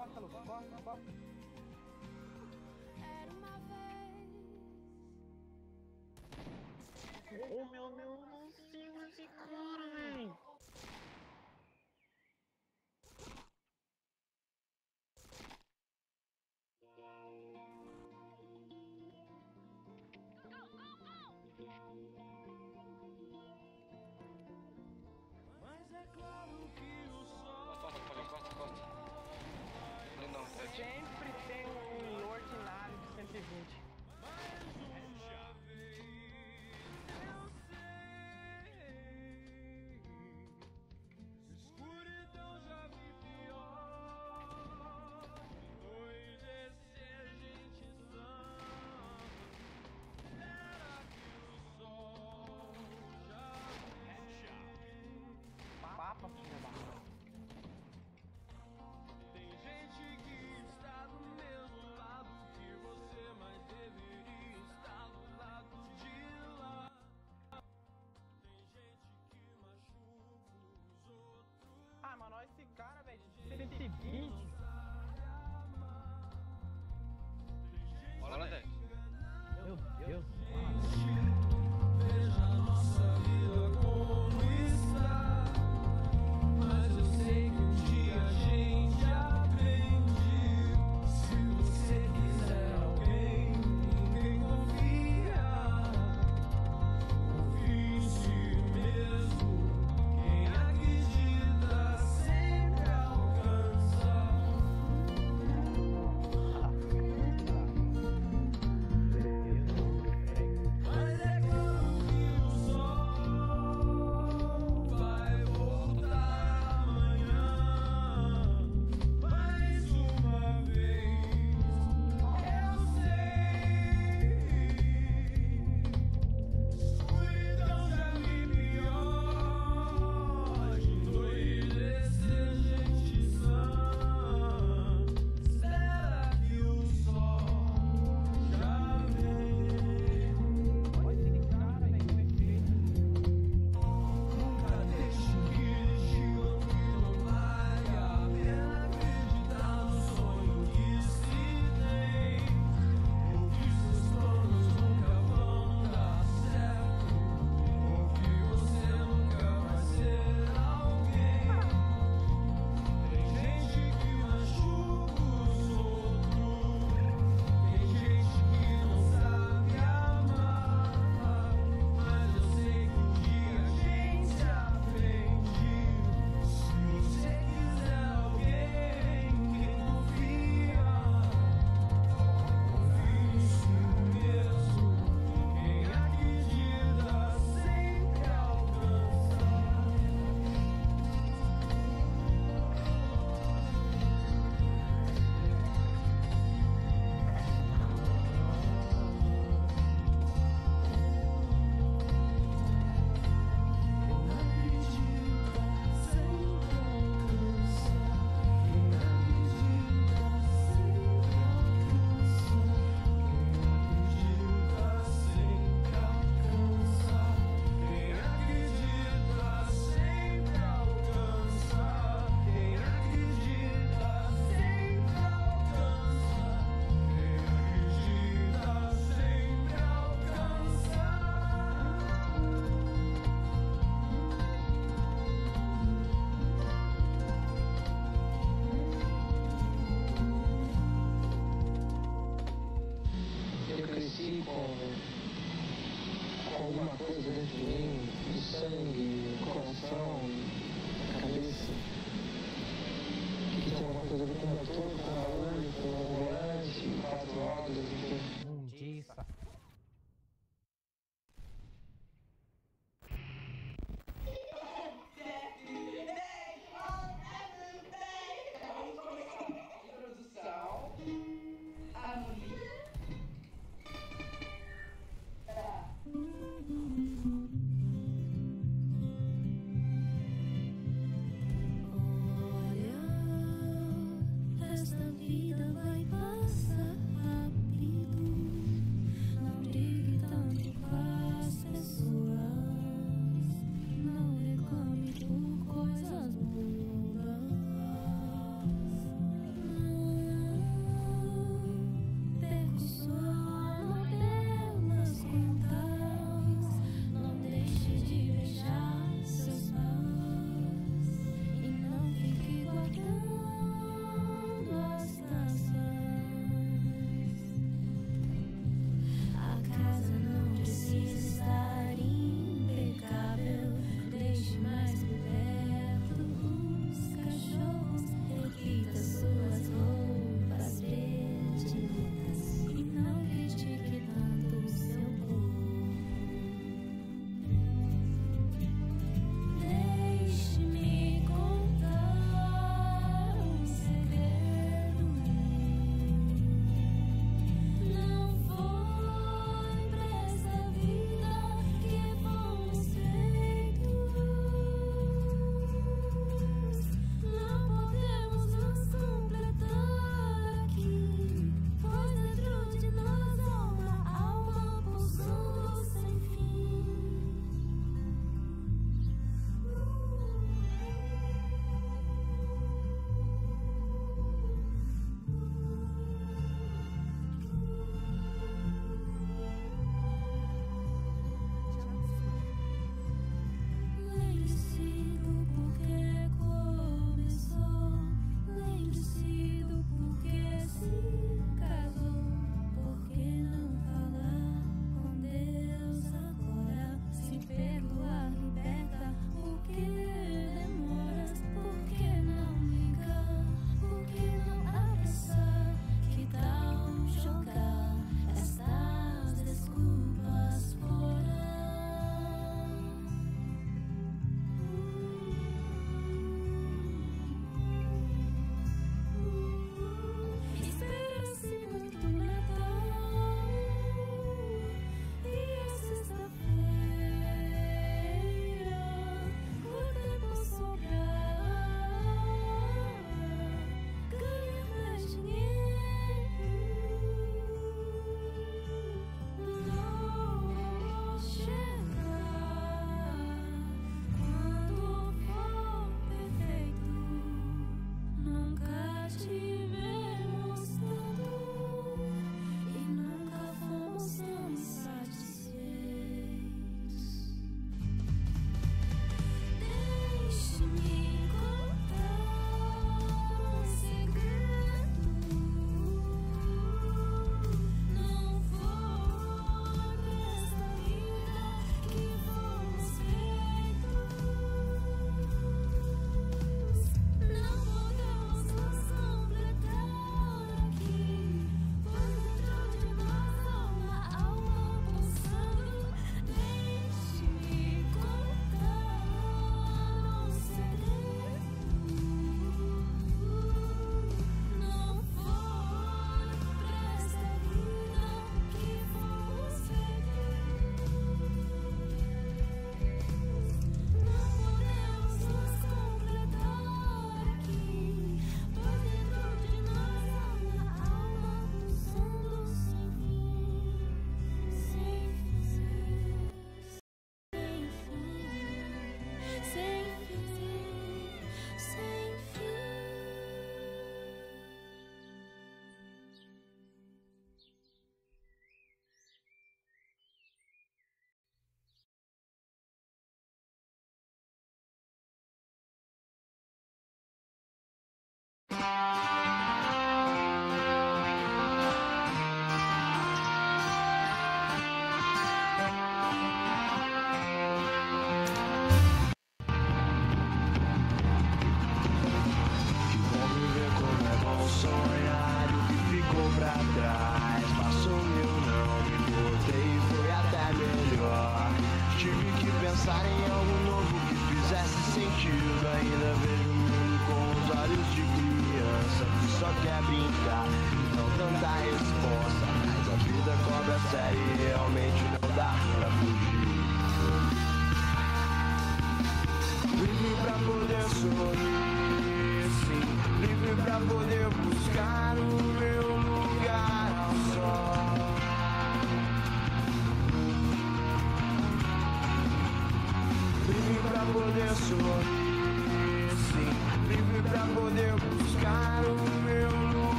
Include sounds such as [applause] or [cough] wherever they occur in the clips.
Corta, Lucas, corta, corta. Era uma vez.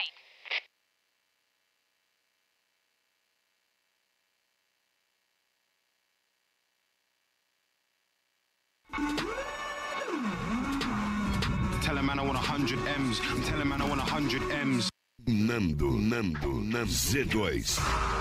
Point. Tell a man I want a hundred M's. I'm telling man I want a hundred M's. Nando, Nando, Nando, Z2.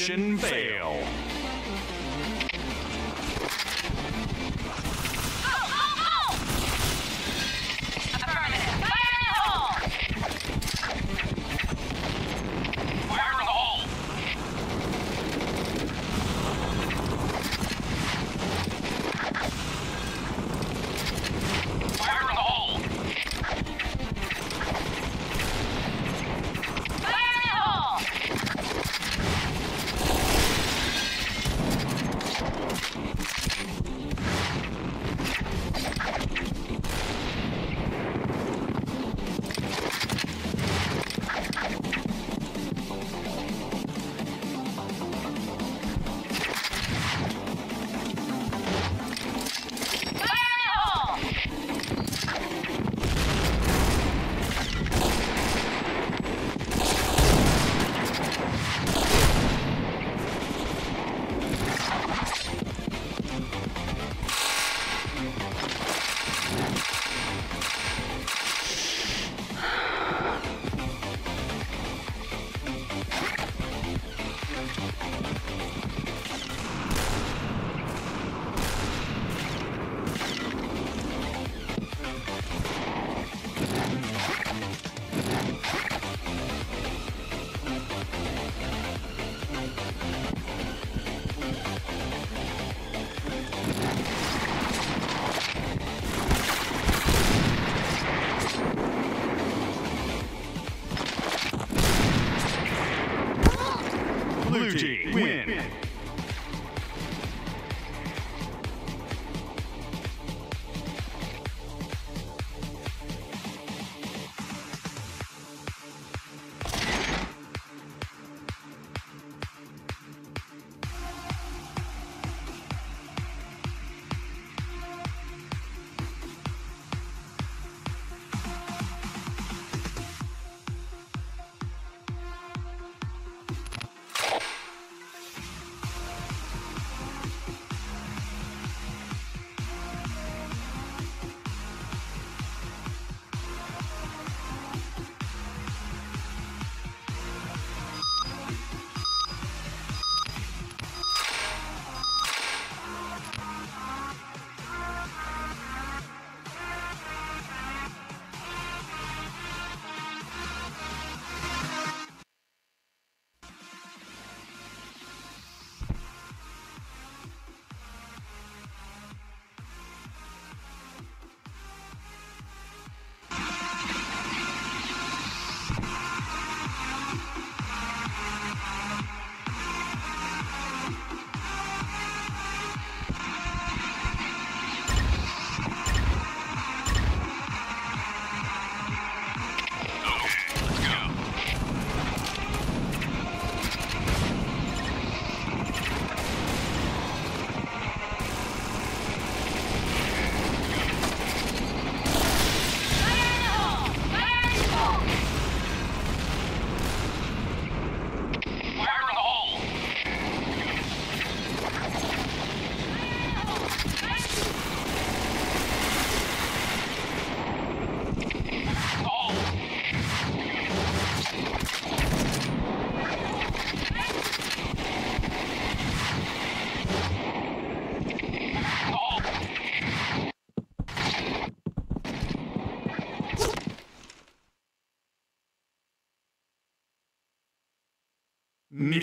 Mission fail.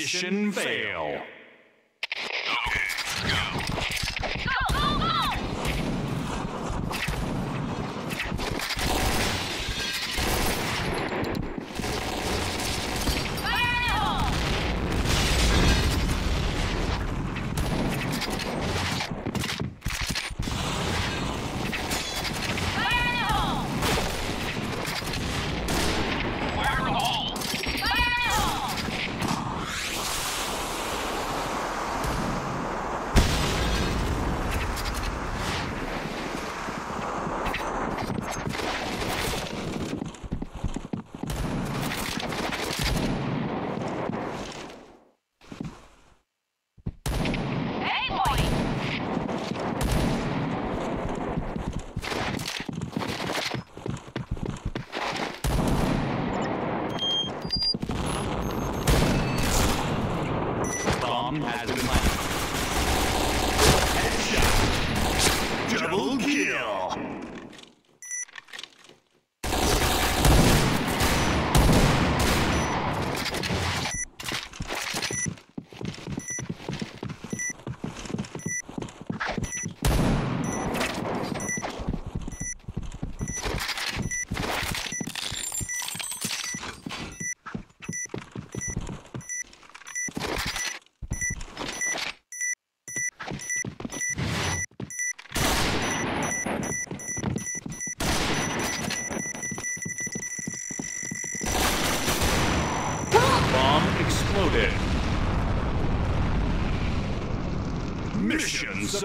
Mission fail.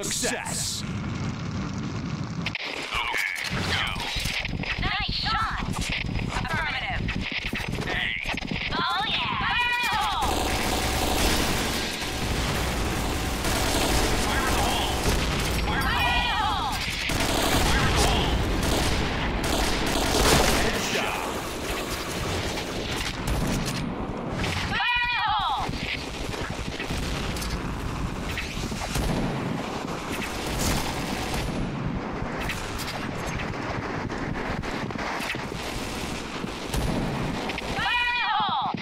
Success. Nice shot! Affirmative. Oh yeah! Fire in the hole! Fire in the hole! Headshot. Fire in the hole! Fire in the hole!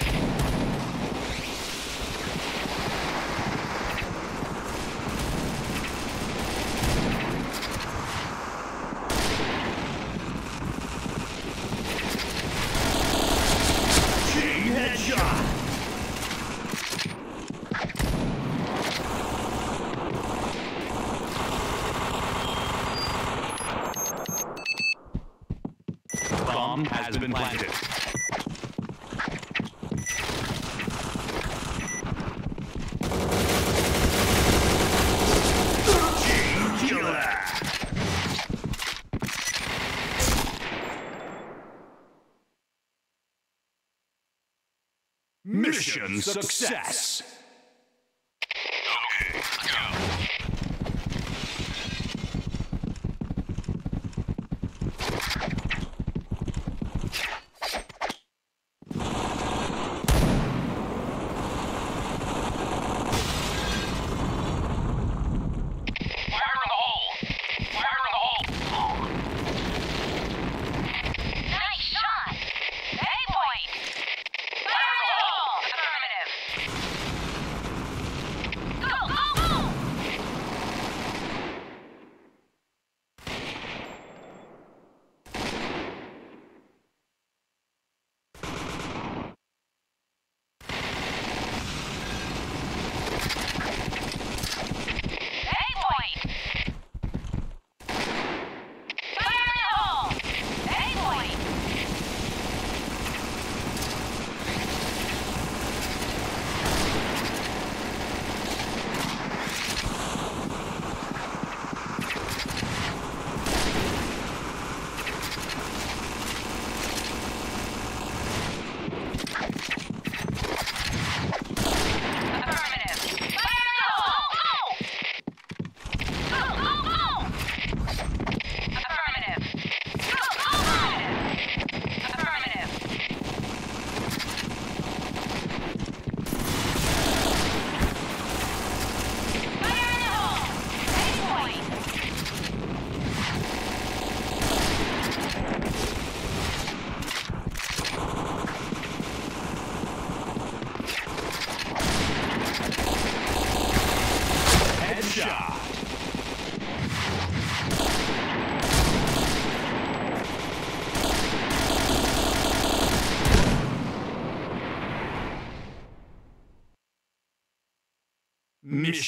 Chain headshot. Bomb has been planted. Mission success.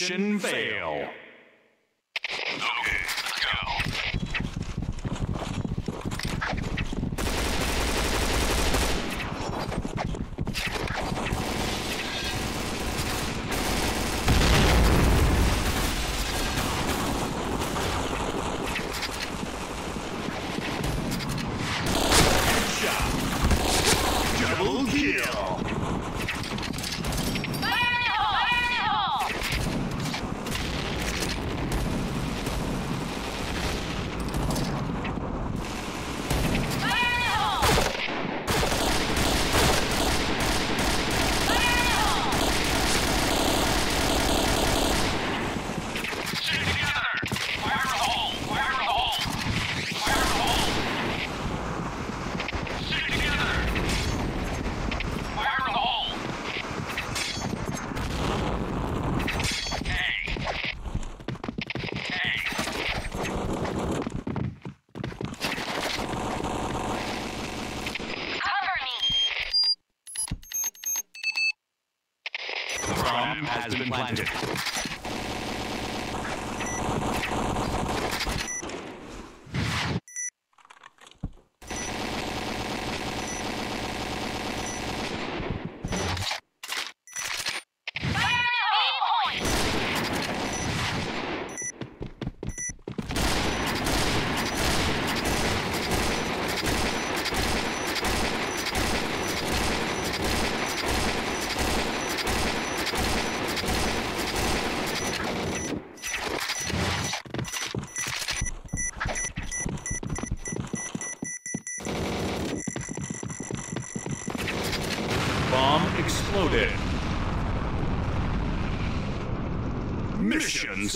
Mission fail.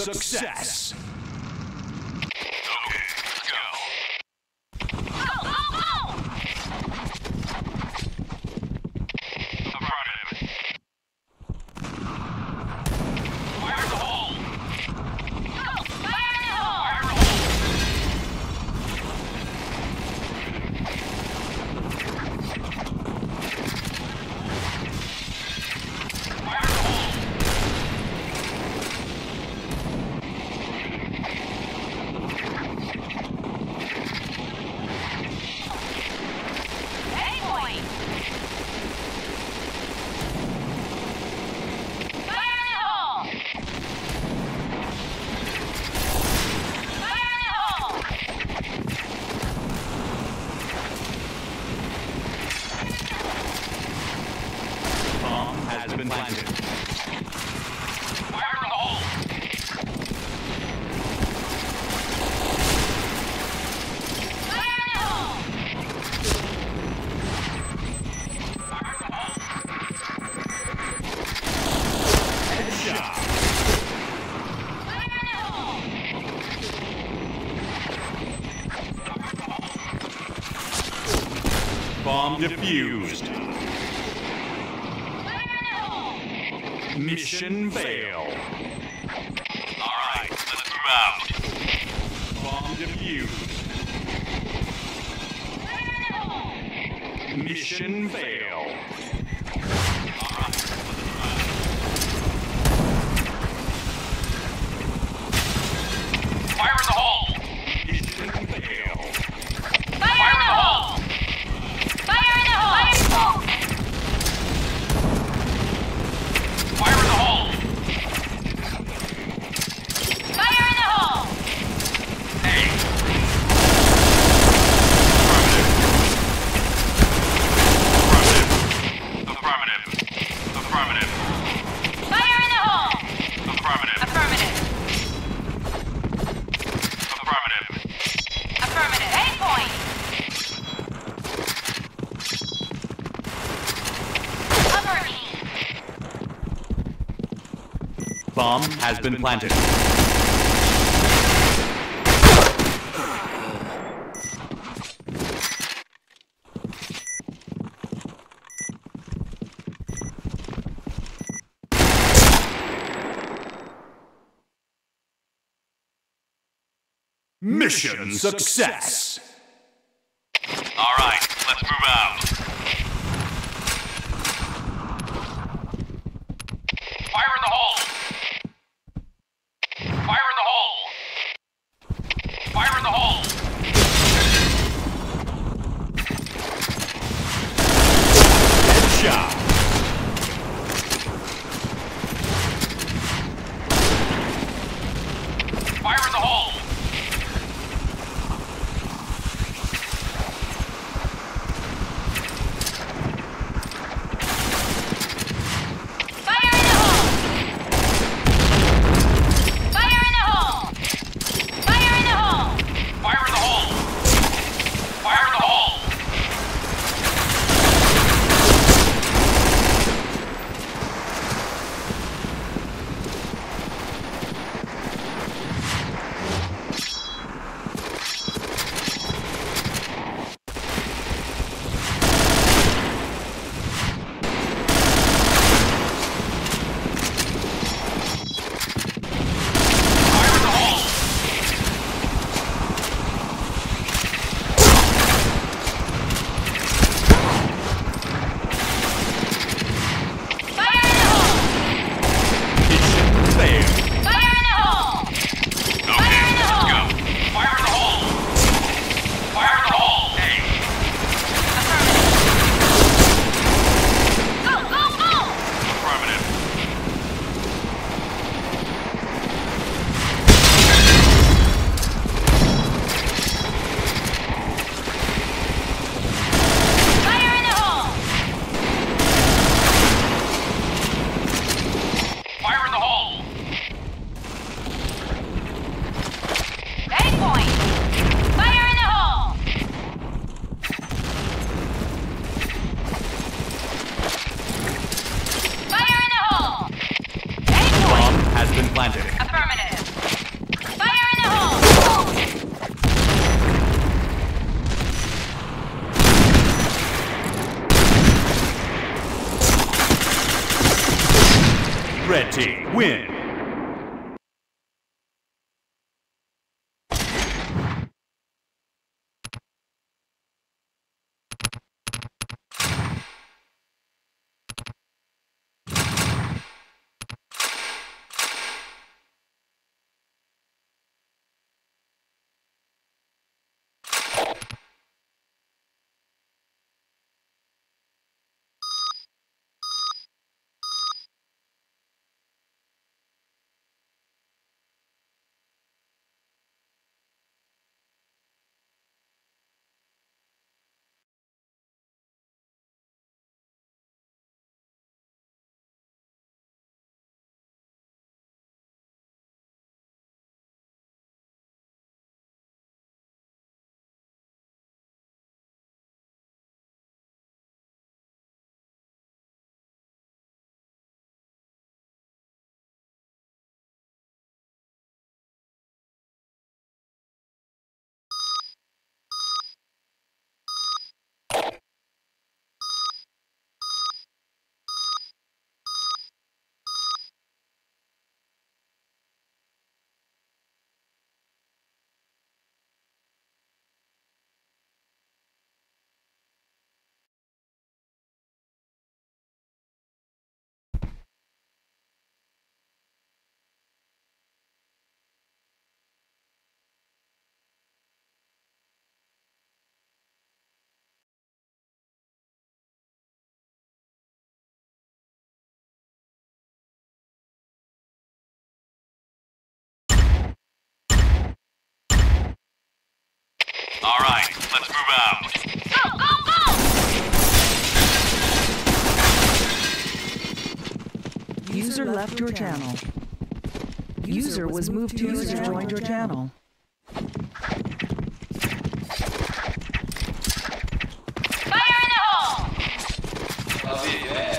Success. Bomb defused. Fire in the hole. Mission fail. Been planted. Mission success. All right, let's move out. Go, go, go! User left your channel. User was moved to user joined your channel. Fire in the hole! Lá vem, é.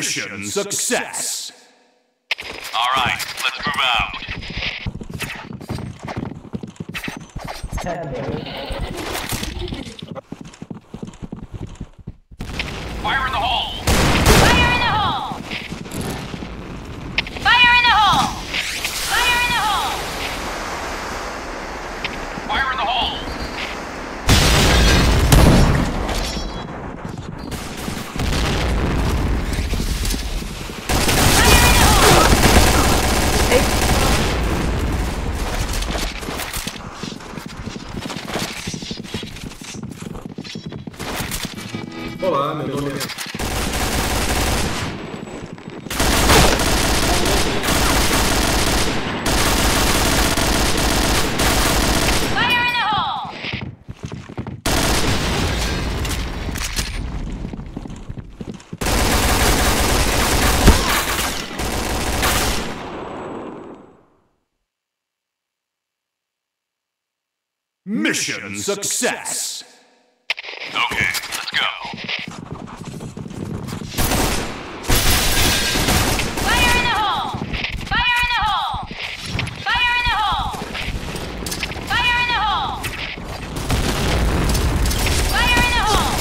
Mission success. All right, let's move out. Fire in the hole. Fire in the hole! Fire in the hole! Fire in the hole! Fire in the hole. Olá, meu nome é. Fire in the hole! Mission success. Okay, let's go. Fire in the hole! Fire in the hole! Fire in the hole! Fire in the hole! Fire in the hole!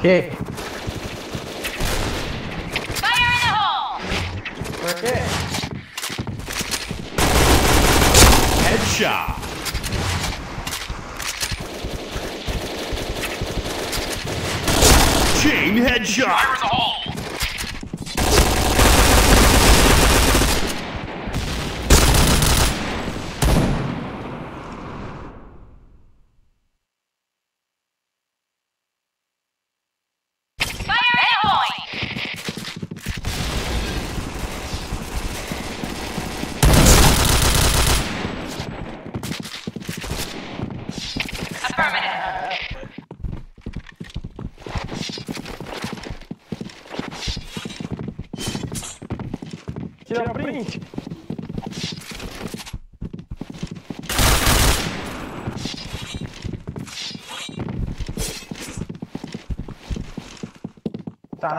Que? Fire in the hole! Por quê? Headshot. Chain headshot. Fire in the hole.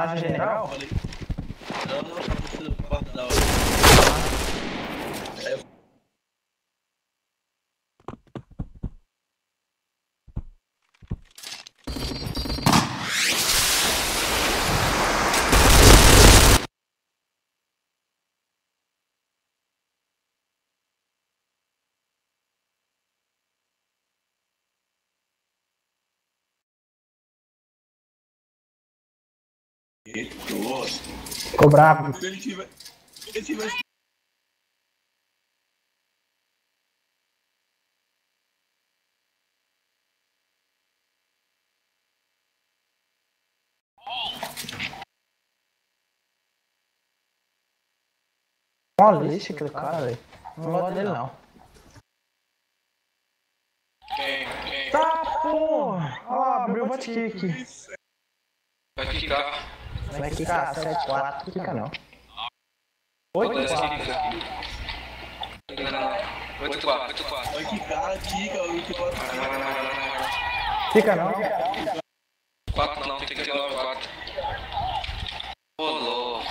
Na general? Bravo. Mó lixo aquele cara, velho. Não gosto dele não. Quem? Quem? Tá, porra! Olha lá, abriu o bate-kick. Vai quicar. Vai quicar 7-4, fica não. 8-4. 8-4. Não, não, não. 8-4, 8-4. Vai quicar, quica, 8-4. Vai, vai, vai, vai, vai, vai. Fica não. 4 não, tem que ter 9, 4. Ô, louco.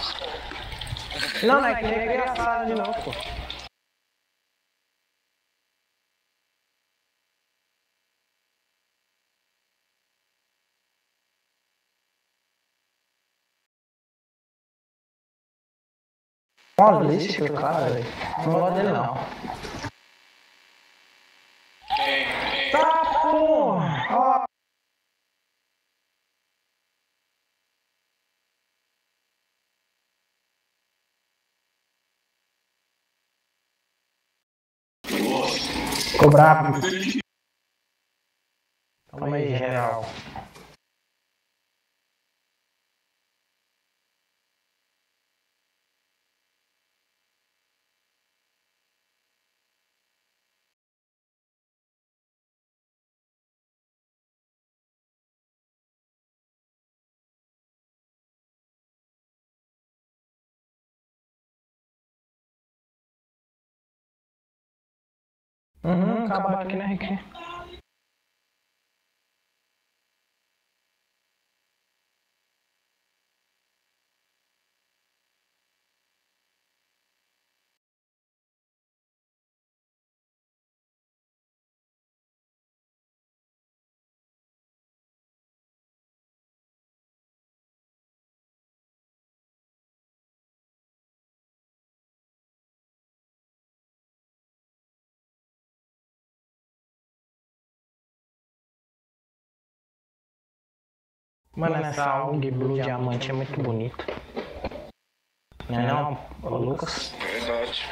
Não, não é que nem aquele sala de novo, pô. Lixo aquele cara, velho. Não gosto dele não. Tá, porra! Olha. Ficou bravo. Calma aí, geral. Uhum, acabar aqui na RQ. Mano, essa AUG Blue Diamante é muito bonita. Não é não, ô Lucas? Verdade.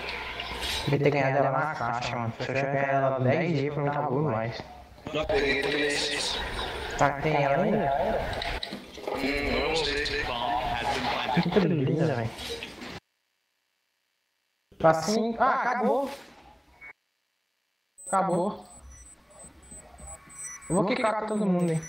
Devia ter ganhado ela na caixa, mano. Se eu tiver ganhado ela 10 dias, pra mim tá bom demais. Peguei 3. Tá, tem ela ainda? Hum, não sei. Muito linda, velho. Tá assim. Ah, acabou. Acabou. Eu vou quicar todo mundo, hein.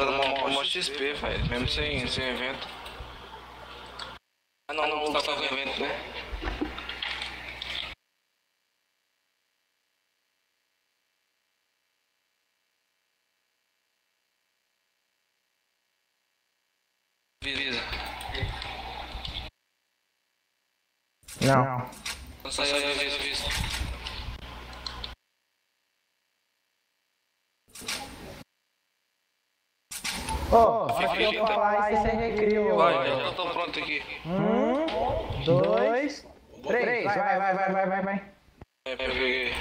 Uma, uma XP, velho. Mesmo sem, sem evento. Ah, não, não, tá com evento, né? Visa. Não. Não saiu Ô, oh, hora que eu falar você recria, ô. Vai, já tô pronto aqui. Um, dois, três. Vai, vai, vai, vai, vai, vai. É, peguei.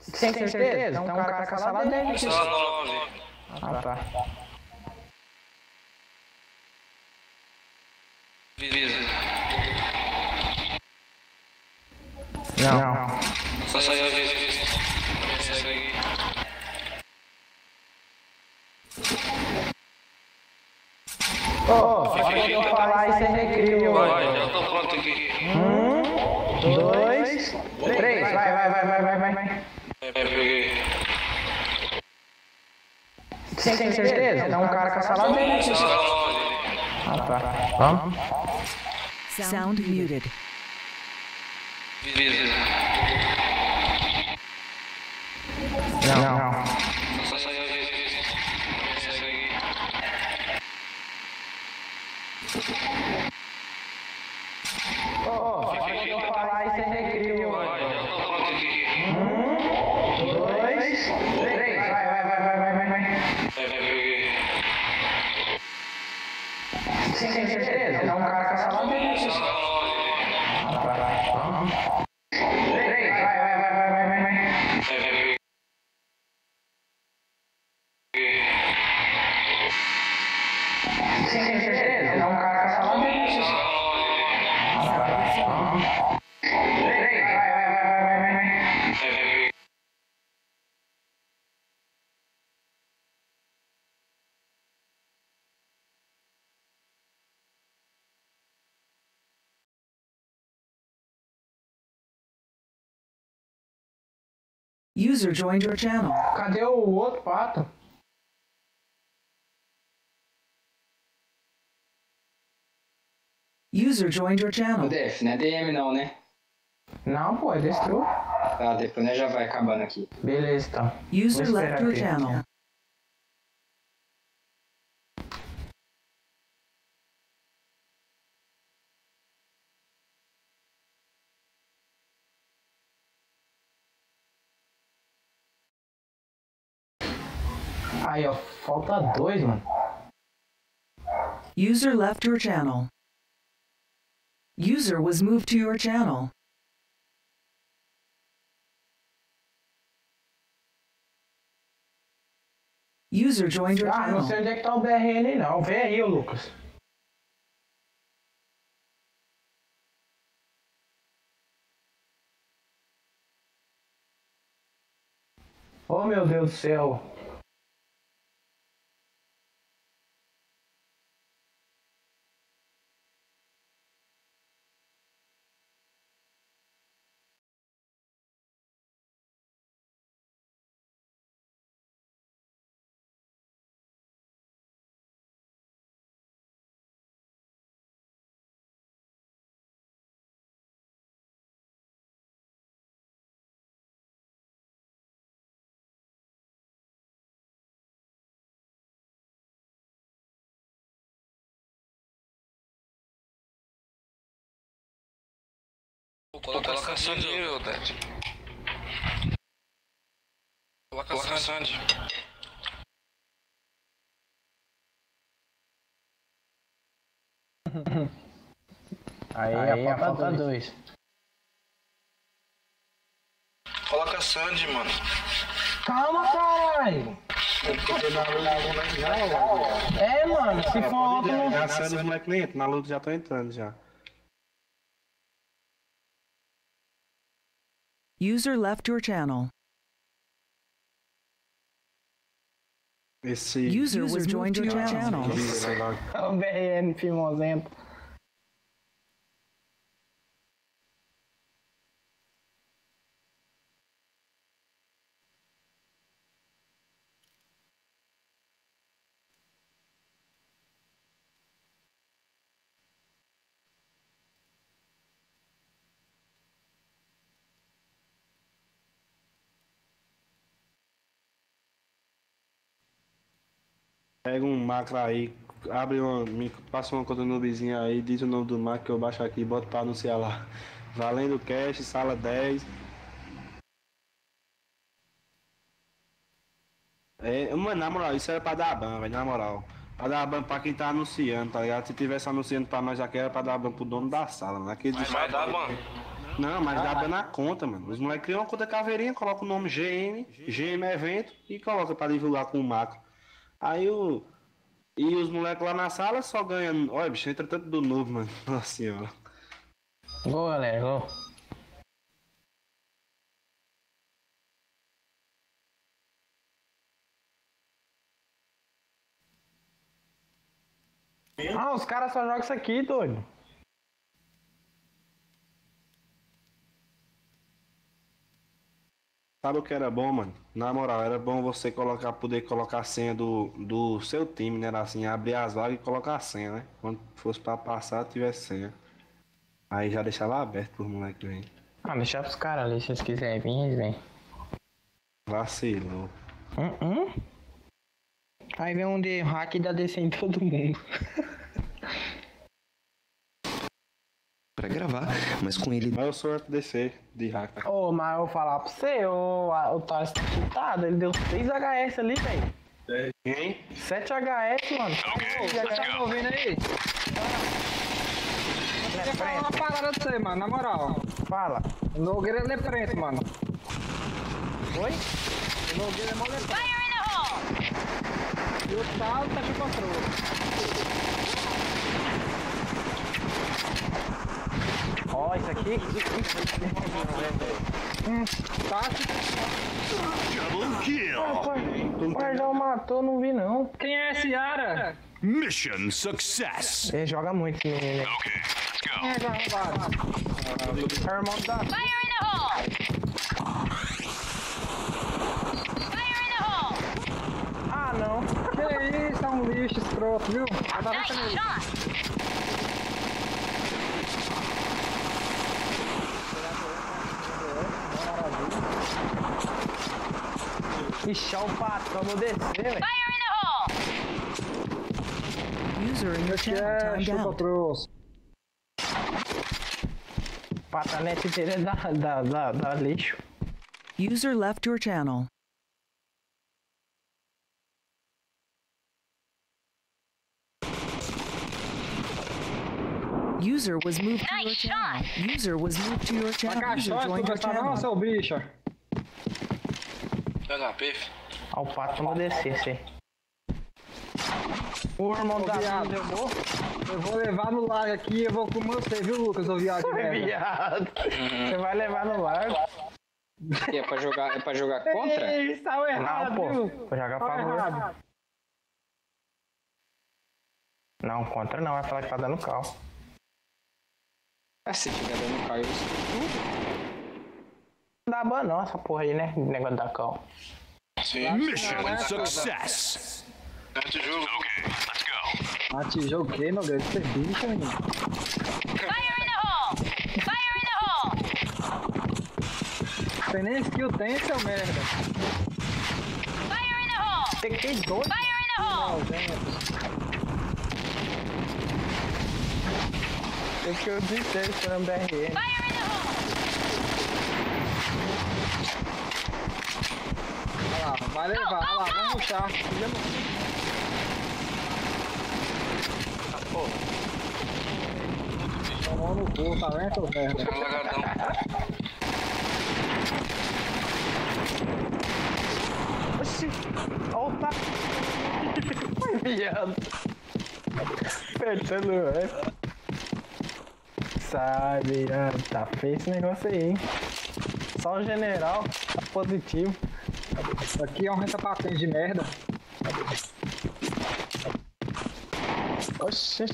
Sem certeza? Então o cara com a sala dele. Sala 9. Ah, tá. Visa. Não. Só saiu aviso, aviso. Ô, oh, hora que eu falar aí, você recria, ô. Vai, já tô pronto aqui. Um, dois, três. Vai, vai, vai, vai, vai, vai. É, peguei. Sem certeza? Então o cara com a sala dele. Sala 9. Ah, tá. Vamos? Sound muted. Não, não. Só saiu aí. Só saiu aí. Ô, a hora que eu falar. Vai, já tô falando aqui. Um, dois, três. Vai, vai, vai, vai, vai, vai, vai. Vai. Sim, tem certeza? Não, um cara User joined your channel. Cadê o outro pato? User joined your O channel. Def, não é DM não, né? Não, pô, é destrua. Tá, depois nós já vai acabando aqui. Beleza, então. User left your aqui. channel. Aí, ó, falta dois, mano. User left your channel. User was moved to your channel. User joined your Ah, não sei channel. onde é que tá o BRN, não. Vem aí, Lucas. Oh, meu Deus do céu. Coloca a Sandy aí, ô Dad. Coloca a Sandy. Aí, aí falta dois. Coloca a Sandy, mano. Calma, caralho. É, mano, se for outro... não- Já saiu os moleques nem entram, na luta já tô entrando já. User left your channel. Esse. User was joined your channel. O BRN fimosento. Pega um macro aí, abre uma, me passa uma conta noobzinha aí, diz o nome do macro que eu baixo aqui e boto pra anunciar lá. Valendo cash, sala 10. É, mano, na moral, isso era pra dar ban, velho, na moral. Pra dar ban pra quem tá anunciando, tá ligado? Se tivesse anunciando pra nós aqui, era pra dar ban pro dono da sala, mano. Aquele Mas vai dar, mano. Não, mas dá ban na conta, mano. Os moleques criam uma conta caveirinha, coloca o nome GM, GM Evento e coloca pra divulgar com o macro. Aí o. E os moleques lá na sala só ganham. Olha, bicho, entra tanto do novo, mano. [laughs] Nossa senhora. Gol, galera, gol. Ah, os caras só jogam isso aqui, doido. Sabe o que era bom, mano? Na moral, era bom você colocar, poder colocar a senha do, do seu time, né? Era assim, abrir as vagas e colocar a senha, né? Quando fosse pra passar, tivesse senha. Aí já deixava aberto pros moleques, velho. Ah, deixar pros caras ali, se eles quiserem vir, eles vêm. Vacilou. Hum, hum? Aí vem um de hack e dá DC em todo mundo. [laughs] Pra gravar, [laughs] mas com ele. Mas eu sou FDC de hack. Ô, mas eu vou falar pra você, o, a- o Thales tá chutado, ele deu 6 HS ali, velho. Quem? 7 HS, mano. Ô, você tá me ouvindo aí? Eu queria falar uma parada pra você, mano, na moral. Fala. O Nogueira é preto, mano. Oi? O Nogueira é. Fire in the hole! E o Tal tá de controle. Ó, isso aqui. Hum, tá. Double kill. O Pardão matou, não vi não. Quem é esse Yara? Mission success. Ele joga muito menino. Okay, let's go. Quem é arrombado? É o irmão da. Fire in the hole! Fire in the hole! Ah, não. Que isso, é um lixo escroto, viu? Nice shot! Ixi, ó o patrão, vou descer. Fire in the hole! User in your channel é timed out. trouxe. Patanete dele da, da, da, da lixo. User left your channel. User was moved to your Nice channel. User was moved to your channel. User joined your gostar não, channel. seu bicho? HP, fi. Ó o patrão, vou descer, aí. O irmão da viado. levou. Eu vou levar no lar aqui e eu vou com você, viu, Lucas, ô viado? Viado. Você vai levar no largo. E é pra jogar, é pra jogar contra? Ei, saiu errado, Não, pô. viu? Vou jogar a Saiu favor. errado. Não, contra não, vai falar que tá dando cal. Ah, se tiver dando caio, Não dá ban não, essa porra aí, né? Negócio da cal. Sim. Mission success. Certo jogo. Okay, let's go. Atijou o quê, meu Deus? Você é bicho, menino? Fire in the hole! Fire in the hole! Tem nem skill tem, seu merda. Fire in the hole! Peguei dois. Fire in the hole! Eu que eu disse ele esperando BRN. Fire in the hole! Olha lá, vai levar, olha lá, vamos ruxar. Tomou no cu, tá vendo, seu merda? Oxi, ó o tá. Viado. Apertando o F. Sai, viado. Tá feio esse negócio aí, hein? Só o general tá positivo. Isso aqui é um renta-patente de merda. Oxi.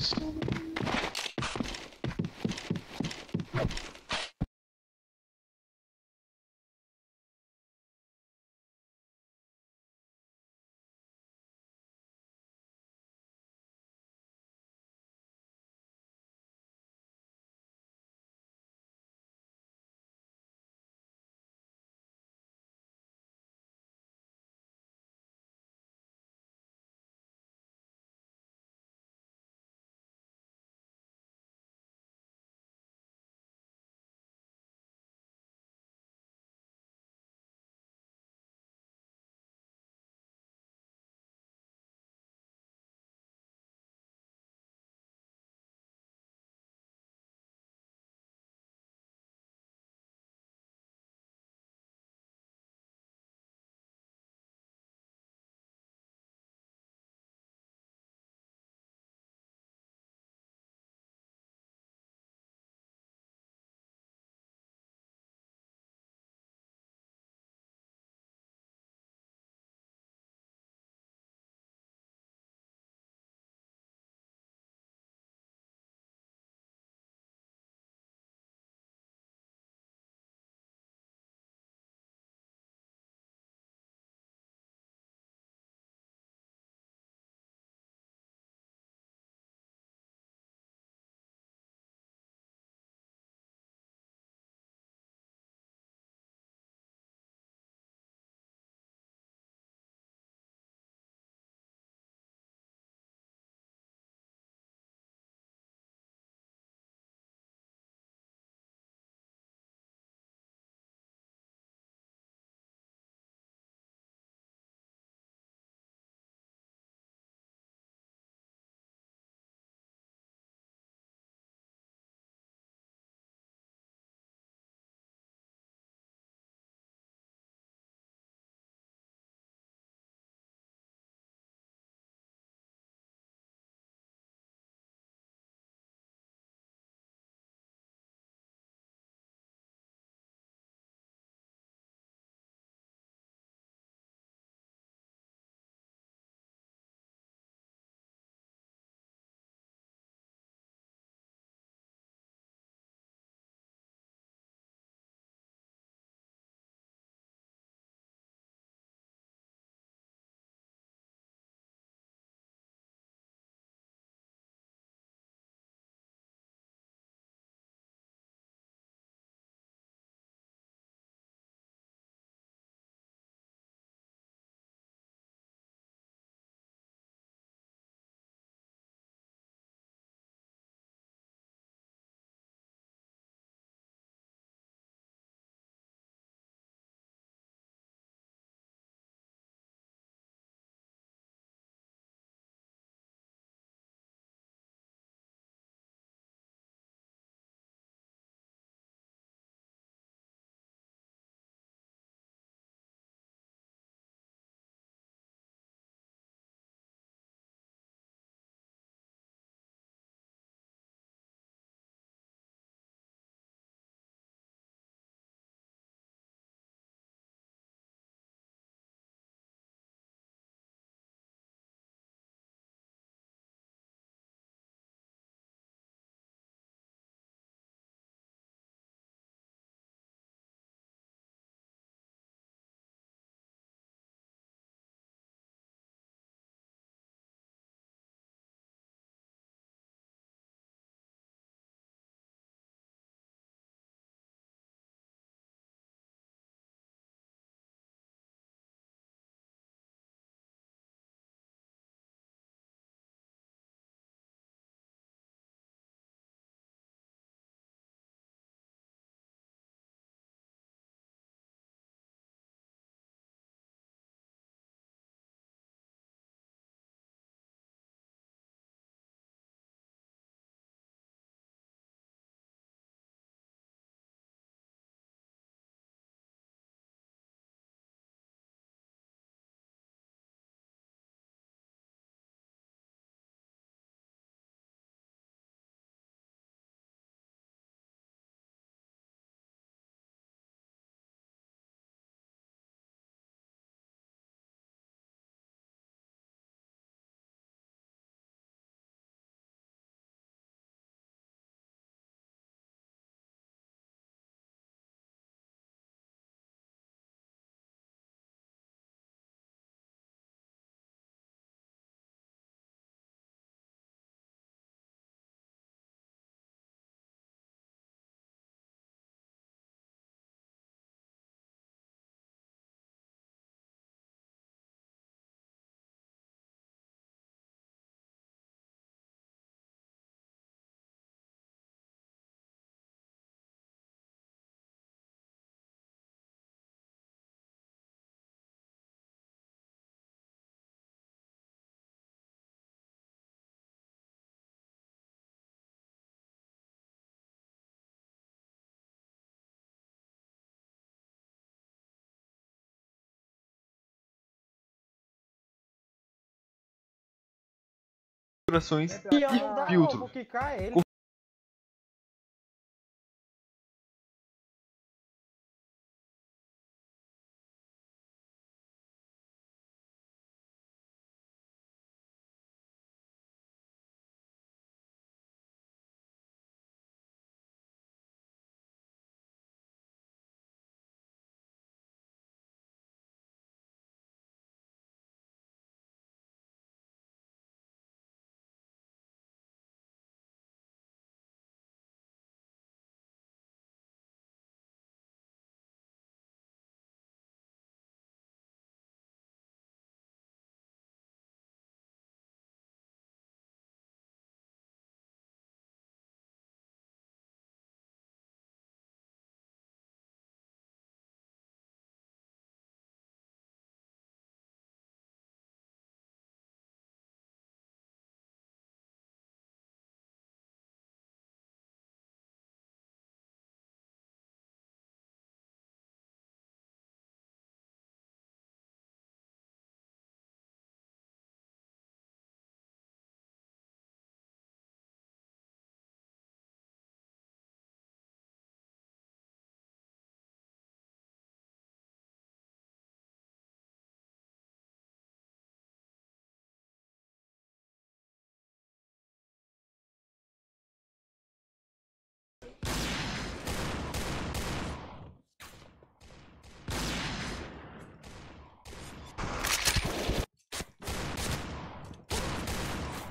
Corações E e filtro.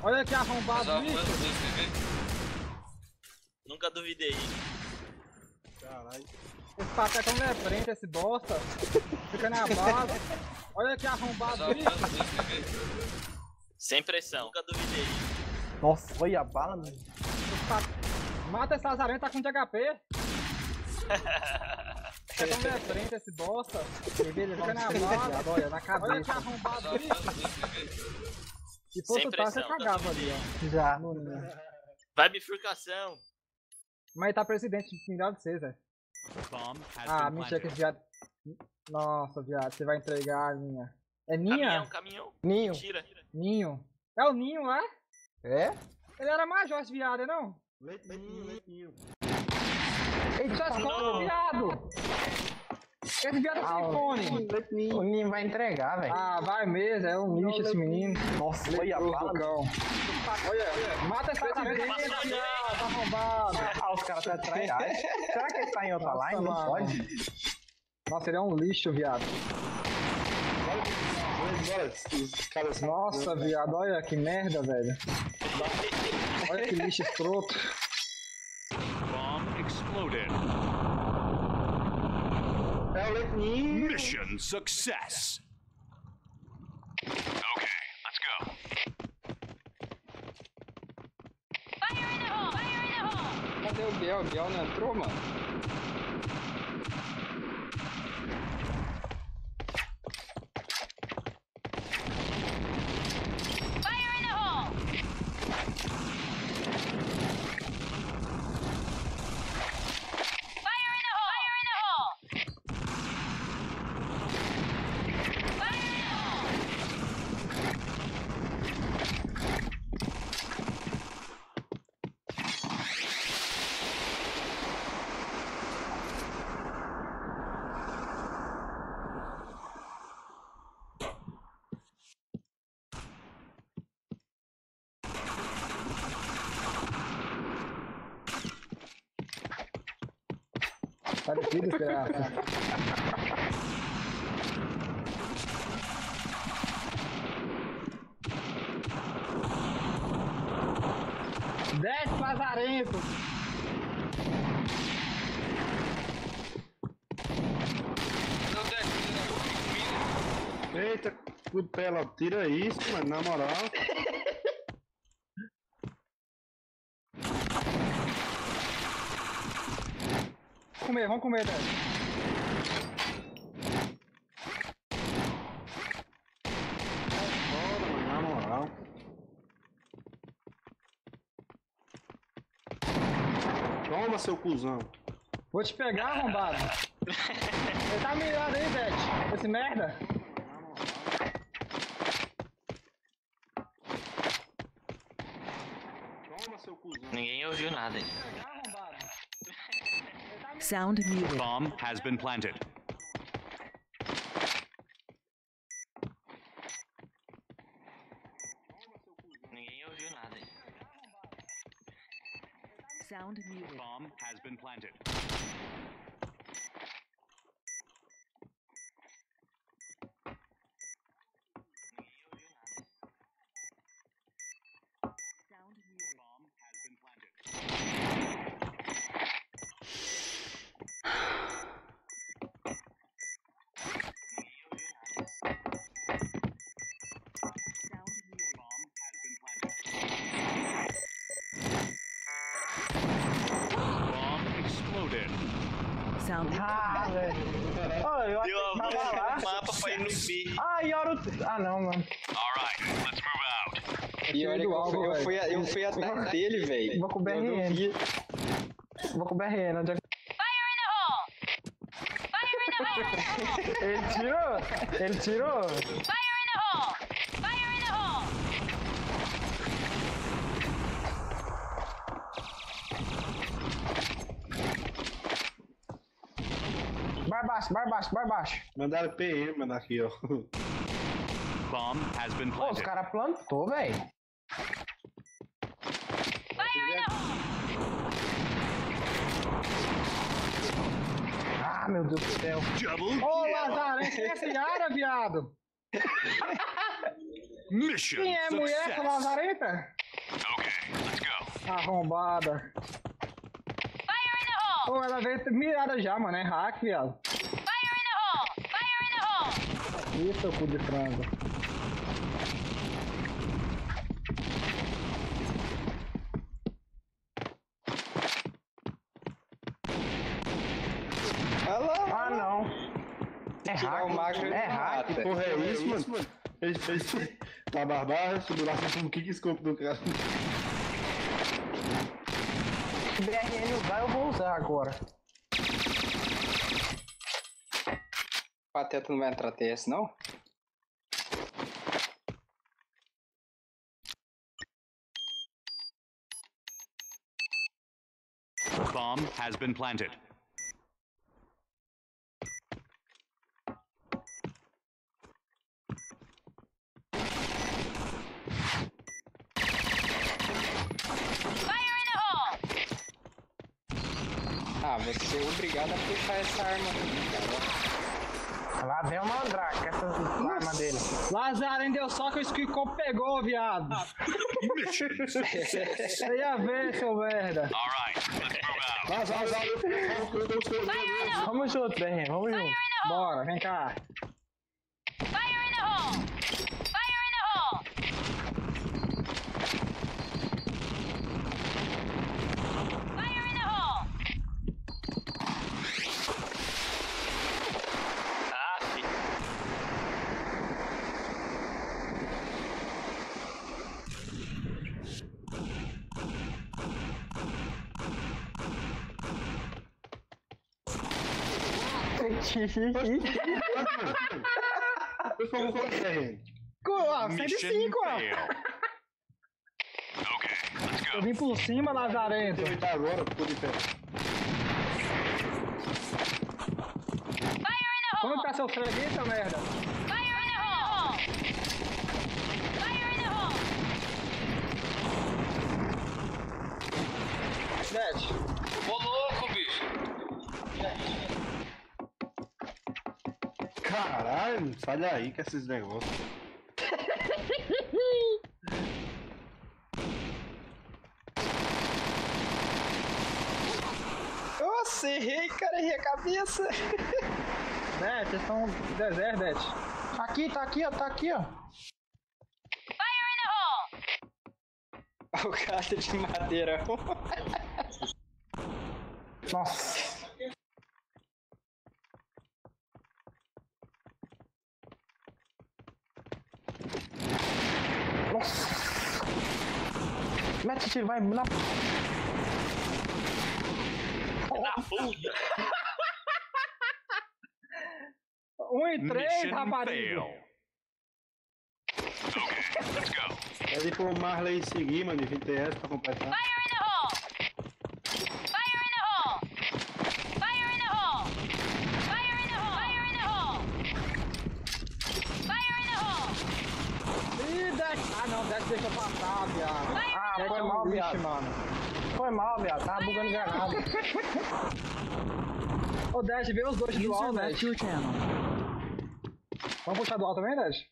Olha que arrombado, Mas, ó, TV? Nunca duvidei. Caralho. Esse não é frente, esse bosta. Fica na bala. Olha que arrombado, Mas, ó, TV? Sem pressão. Nunca duvidei. Nossa, olha a bala, mano. Mata esse lazarento, tá com de HP. Patecão [laughs] não é frente, esse bosta. Fica na bala. Olha, na cabeça. Olha que arrombado, bicho. Se fosse Sem o Tasso, pressão, eu cagava ali, ó. Já. Vai bifurcação. Mas tá presidente melhor de vocês, velho. Ah, mentira que esse viado. Nossa, viado, você vai entregar a minha. É Ninha? Caminhão, caminhão. Ninho. Tira. Ninho. É o Ninho lá? É? Ele era major esse viado, é não? Leitinho, leitinho. Ele só esconde, viado! Esse viado é sem fone. O Ninho vai entregar, velho. Ah, vai mesmo, é um lixo esse menino. Nossa, olha a bala. Cão. Olha, mata esse presidente, viado, arrombado. [laughs] Ah, os caras tá atrás. Será que ele tá em outra Nossa, line? Não mano. pode. Nossa, ele é um lixo, viado. Nossa, viado, olha que merda, velho. Olha que lixo escroto. Bomb exploded. É o leitinho. Mission success. Okay, let's go. Cadê o Biel? O Biel não entrou, mano? Sai daqui, desgraça. Desce, lazarento! Eita, cutela, tira isso, mano, na moral. Comer, vamos comer, velho. Na moral. Toma, seu cuzão. Vou te pegar, arrombado. [laughs] Ele tá mirado aí, Beth. Esse merda. Sound muted. Bomb has been planted. Ninguém ouviu nada. hein? Sound muted. Bomb has been planted. Mandaram PM, mano, aqui, ó. Bomb has been Pô, os caras plantou, velho. Ah, meu Deus do céu. Double Ô, Lazarento, esquece de área, viado. mission Quem é mulher com Lazarenta? Okay, let's go. Arrombada. Fire in the hole! Pô, ela veio mirada já, mano. É hack, viado. Fire in the hole! Fire in hole! Ih, seu cu de frango. Olha lá. Ah, não. É o hack. macro É hack. Porra, é isso, mano? Ele fez. Tá barbado, subiu lá com um kick-scope do cara. Se BRN usar, eu vou usar agora. Pateta não vai entrar TS, não? Bomb has been planted. Fire in the hole! Ah, você é obrigado a puxar essa arma aqui, cara. Lá vem o Mandrake, essa arma dele. Lazarento deu só que o Squicop pegou, viado. [laughs] Você ia ver, seu merda. All right, let's move out. Vamos junto, BRN, vamos junto. Bora, vem cá. Fire in the hole! Fire in the hole! Fire in the hole! Ah, fi. Por favor, qual é? Ah, Mission 105, ó. [laughs] Eu vim por cima, Lazarento. Tá agora, ficou de pé. Fire in the Como hole! tá seu freguês, seu merda? Fire in the hole! Caralho, sai daí com esses negócios. Nossa, errei, cara, errei a cabeça. Dete, vocês estão deserto, Dete. Aqui, tá aqui, ó, tá aqui, ó. Fire in the hole! [laughs] O cara de madeira. Nossa. Mete tiro, vai na. Na bunda. [laughs] Um e três, Mission rapariga. fail. Okay, let's go. Pede pro Marley seguir, mano, de 20 reais pra completar. Fire in the hole! Ah não, deve deixa eu passar, viado. Ah, Deve foi é um mal, lixo, viado. mano. Foi mal, viado. Tava bugando granada. Ô, Dash, vê os dois do User alto, Dash. Vamos puxar do alto também, Dash?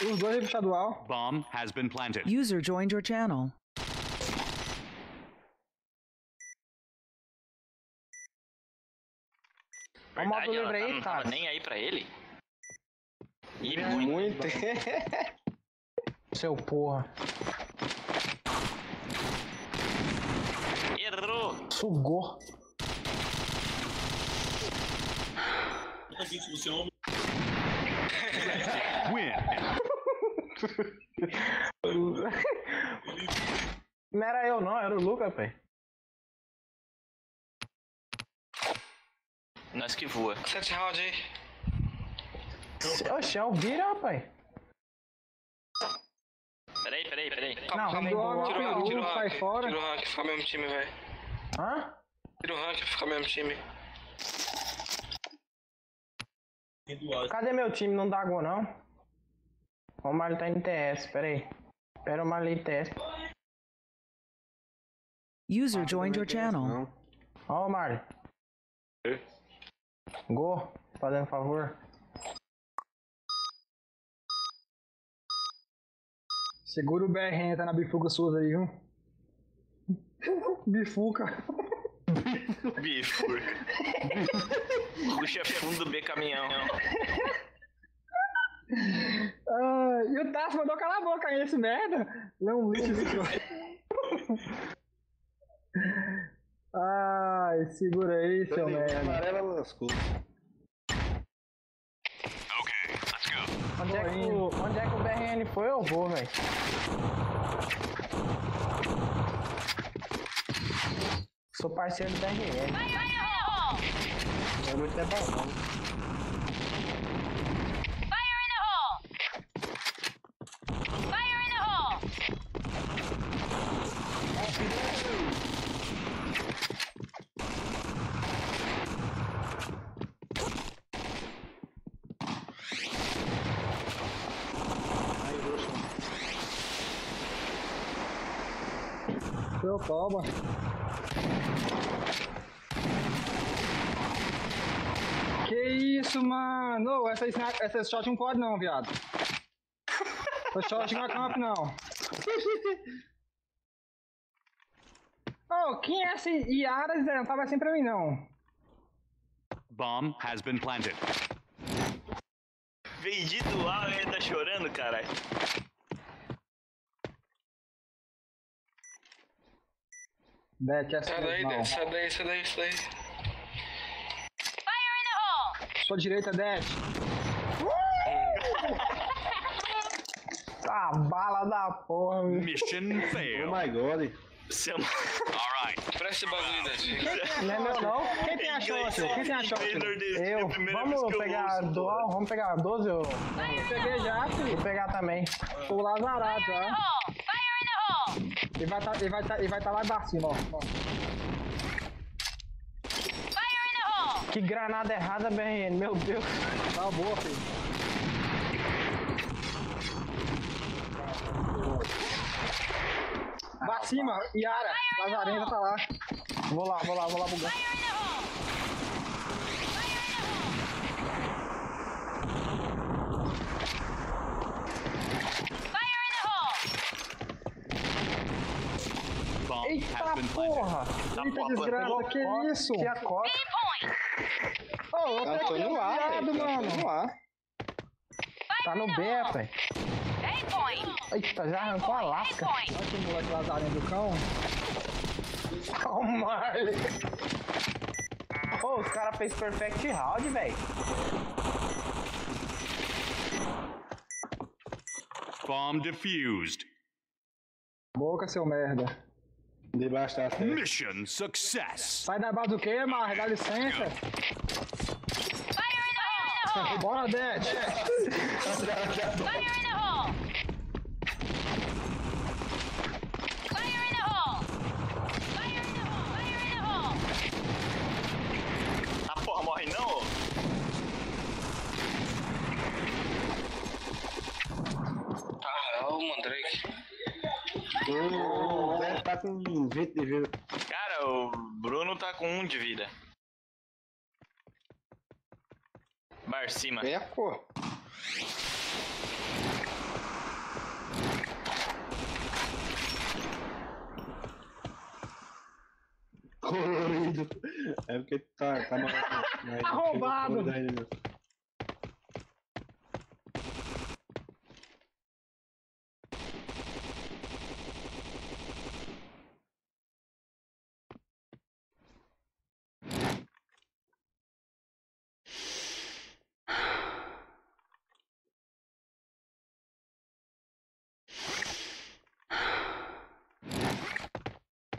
Os dois vão puxar do alto. Bomb has been planted. User joined your channel. Ó o modo Verdade, ela livre tá- aí, cara. nem aí pra ele. E muito. muito. [laughs] Seu porra. Errou. Sugou. Não era eu não, era o Lucas, pai. Nós que voa. Sete round aí. Oxe, é o Vira, rapaz. Peraí, peraí, peraí. Não, calma, o rank, tira o sai rank. fora. Tira o rank, fica mesmo time, velho. Hã? Tira o rank, fica mesmo time. Cadê meu time? Não dá gol, não? Ó, o Marley tá em TS, pera aí. Espera o Marley em TS. User joined your channel. Ó, o Marley. Gol, fazendo favor. Segura o BR, tá na bifuca sua aí, viu? Bifuca. Bifurca. Puxa [laughs] fundo B caminhão. Ah, e o Tassi mandou calar a boca aí, esse merda. Não, lixo, lixo. [laughs] Ai, segura aí, seu merda. Amarela lascou. Onde é, que o, onde é que o BRN foi? Eu vou, velho. Sou parceiro do BRN. Eu muito é bom, não. Fire in the hole! Fire in the hole! Seu toma. Que isso, mano? Ô, essa, essa shot não pode não, viado. Essa shot não é camp, não. Ô, quem é essa Yara? Não tava assim pra mim, não. Bomb has been planted. Vendi dual e ele tá chorando, caralho. Deck, essa Sai daí, sai daí, sai daí, sai daí. Fire in the hole! Sua direita, Deck. Tá, bala da porra, meu. Mission Oh failed. my god. Seu... Alright. Presta esse bagulho, Dé. Não é meu, não? Quem tem a shot? Quem tem a shot? Eu. Vamos pegar dual? Vamos pegar 12 ou... Eu peguei já, filho. Vou pegar também. Tô lazarado já. Hole! Fire in the hole! Ele vai tá, ele vai tá, ele vai tá lá embaixo, cima, ó. ó. Fire in the hole! Que granada errada, BRN, meu Deus. Tá boa, filho. Pra cima, Yara. Lazarenta tá lá. Vou lá, vou lá, vou lá bugar. Eita porra! Eita desgraça, que isso? Que a eu Eu tô peguei no ar, viado, velho, mano. tô no ar. Tá no! Eita, já arrancou a lasca. Olha que moleque lazarento do cão. Ó o Marley. Pô, os caras fez perfect round, velho. Bomb defused. Boca, seu merda. Debaixo da terra. Mission success. Sai da base do quê, Mar? Dá licença. É. Bora, Dad! Fire in the hole! Fire in the hole! Fire in the hole! Fire in the hole! Ah, porra, morre não? Ah, o Mandrake. Ô, tá com 20 de vida. Cara, o Bruno tá com 1 um de vida. Bar cima. É a cor. Colorido. É porque tá, tá mal. [laughs] Arrombado.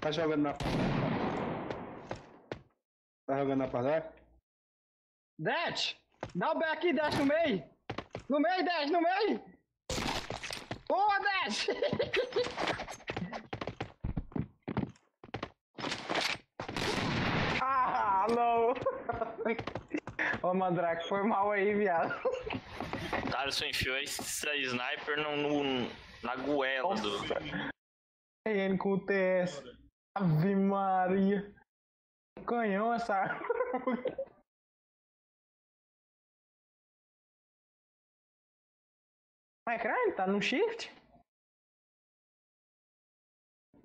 Tá jogando na. Tá jogando na padrão? Dash! Dá o back aqui, Dash, no meio! No meio, Dash, no meio! Boa, Dash! [laughs] ah, não! [laughs] Ô, Mandrake, foi mal aí, viado. Thaleson enfiou esse sniper no, no- na goela do. Ele com o TS. Ave Maria. Canhão essa. Mas, cara, ele tá no shift?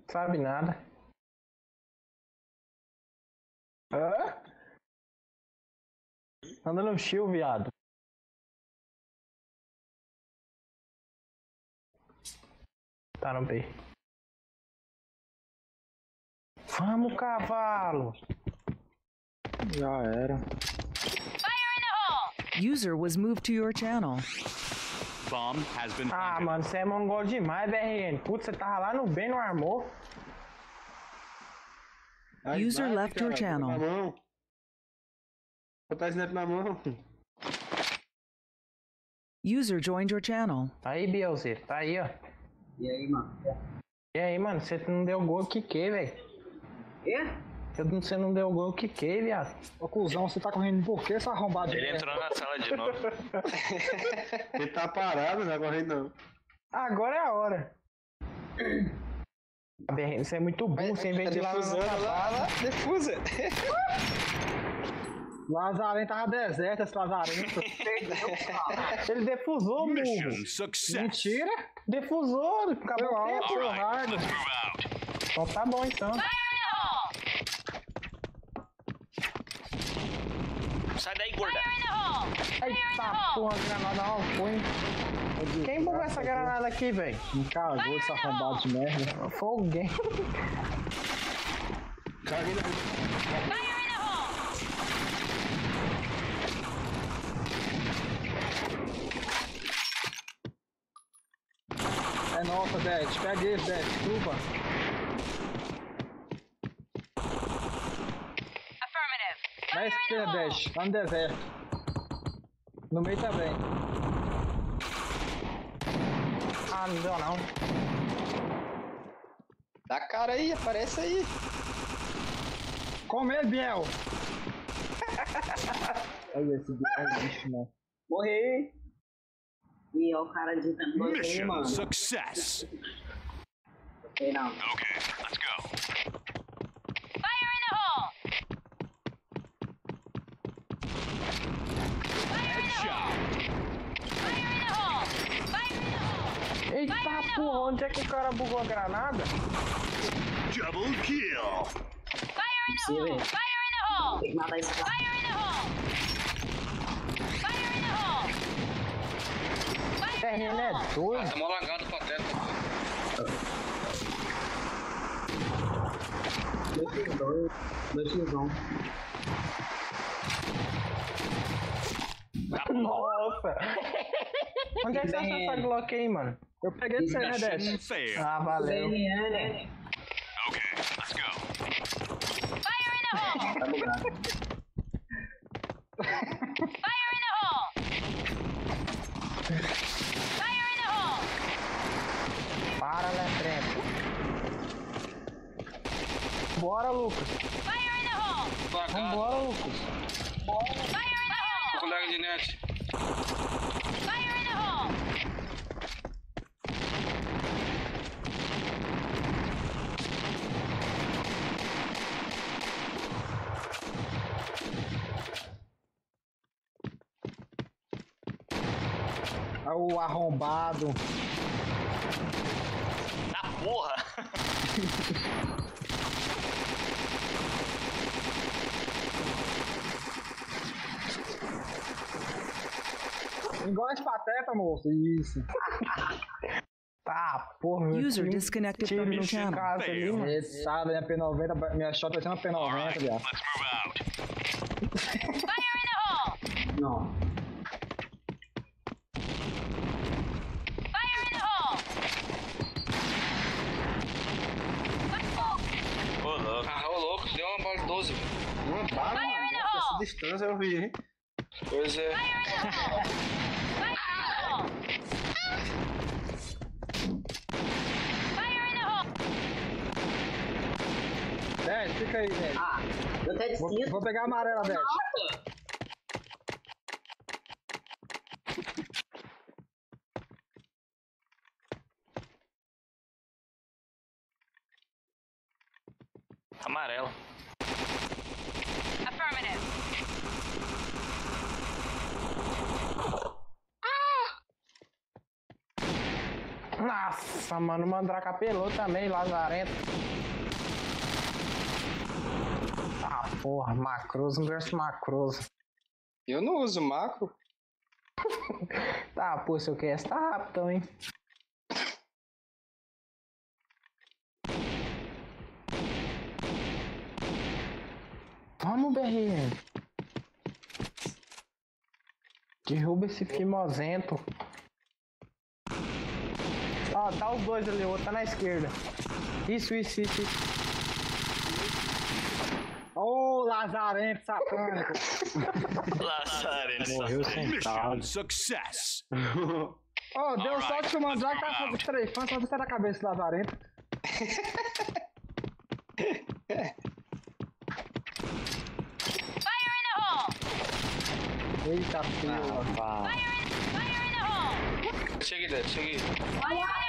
Sabe nada. Hã? Anda no shield, viado. Tá no B. Vamos, cavalo! Já era. User was moved to your channel. Bomb has been Ah, mano, você é mongol demais, BRN. Putz, você tava lá no bem no armor. Aí, User left your cara, channel. Na mão. Botar snap na mão. User joined your channel. Aí, Bielzeiro, tá aí, ó. E aí, mano? E aí, mano, você não deu gol, eu quiquei, velho. Não- Você não deu gol, eu quiquei, viado. Ô, cuzão, você tá correndo por quê, seu arrombado? de Ele entrou na sala de novo. [laughs] Ele tá parado, não vai correr não. Agora é a hora. BRN, você é muito burro, você em vez de lá Defusando lá, lá, defusa. [laughs] Lazarento tava deserto, esse lazarento. [laughs] Ele defusou, burro. Mentira. Defusou, acabou o tempo. Então tá bom, então. Sai daí, gorda. Eita porra, granada não foi. Quem bugou essa granada aqui, velho? Me cagou esse arrombado de merda. Foi alguém. Caguei na. É nossa, Dad. Pega ele, Dad. Desculpa. Na esquerda, Dad. Lá no deserto. No meio também. Ah, não deu não. Dá cara aí, aparece aí. Com ele, Biel. [laughs] Olha esse Biel, bicho, né? Morri. E ó, o cara de tambor aí, Mission mano. success. Sei não. Okay, let's go. Eita porra, onde é que o cara bugou a granada? Double kill. Sim, velho. Tem que matar esse cara. BRN é doido. Tá mó lagado pra teta. Dois x dois, dois x um. Nossa. Onde é que você achou essa Glock aí, mano? Eu peguei de né, Dad? failed. Ah, valeu. CNN. Okay, let's go. [laughs] Tá bugado. Para, Letrento. Bora, Lucas. Vambora, Lucas. Fire in the hole! Tá o arrombado. Na porra! [laughs] Igual as pateta, moço. Isso. [laughs] Tá, porra. User tiro- disconnected tiro from your no channel. Esse sabe, minha P90, minha shot vai ser uma P90, viado. Fire in the hole! Não. Fire in the hole! Ô, louco. Ah, ô, louco. Deu uma bala de 12, velho. Uma bala, Fire in mano. the Essa distância eu vi, hein? Pois é. Dez, fica aí, Dez. Ah, eu até Vou, vou pegar a amarela, Dez. Nossa! Amarelo. Nossa, mano, o Mandraka apelou também, Lazarento. Ah, porra, Macroso versus Macroso. Eu não uso macro. [laughs] Tá, pô, seu cast tá rápido, hein? Vamos, BR. Derruba esse fimosento. Ó, tá os dois ali, o outro tá na esquerda. Isso, isso, isso, isso. Ô, Lazarento satânico. [laughs] Lazareno. Morreu sentado. success. Ô, deu sorte que o Mandrake tá fazendo trefando, só você da cabeça do Lazarento. Fire in the hole! Eita, fila. Fire in, fire in the hole! Débora, chega aí. Fire in the hole!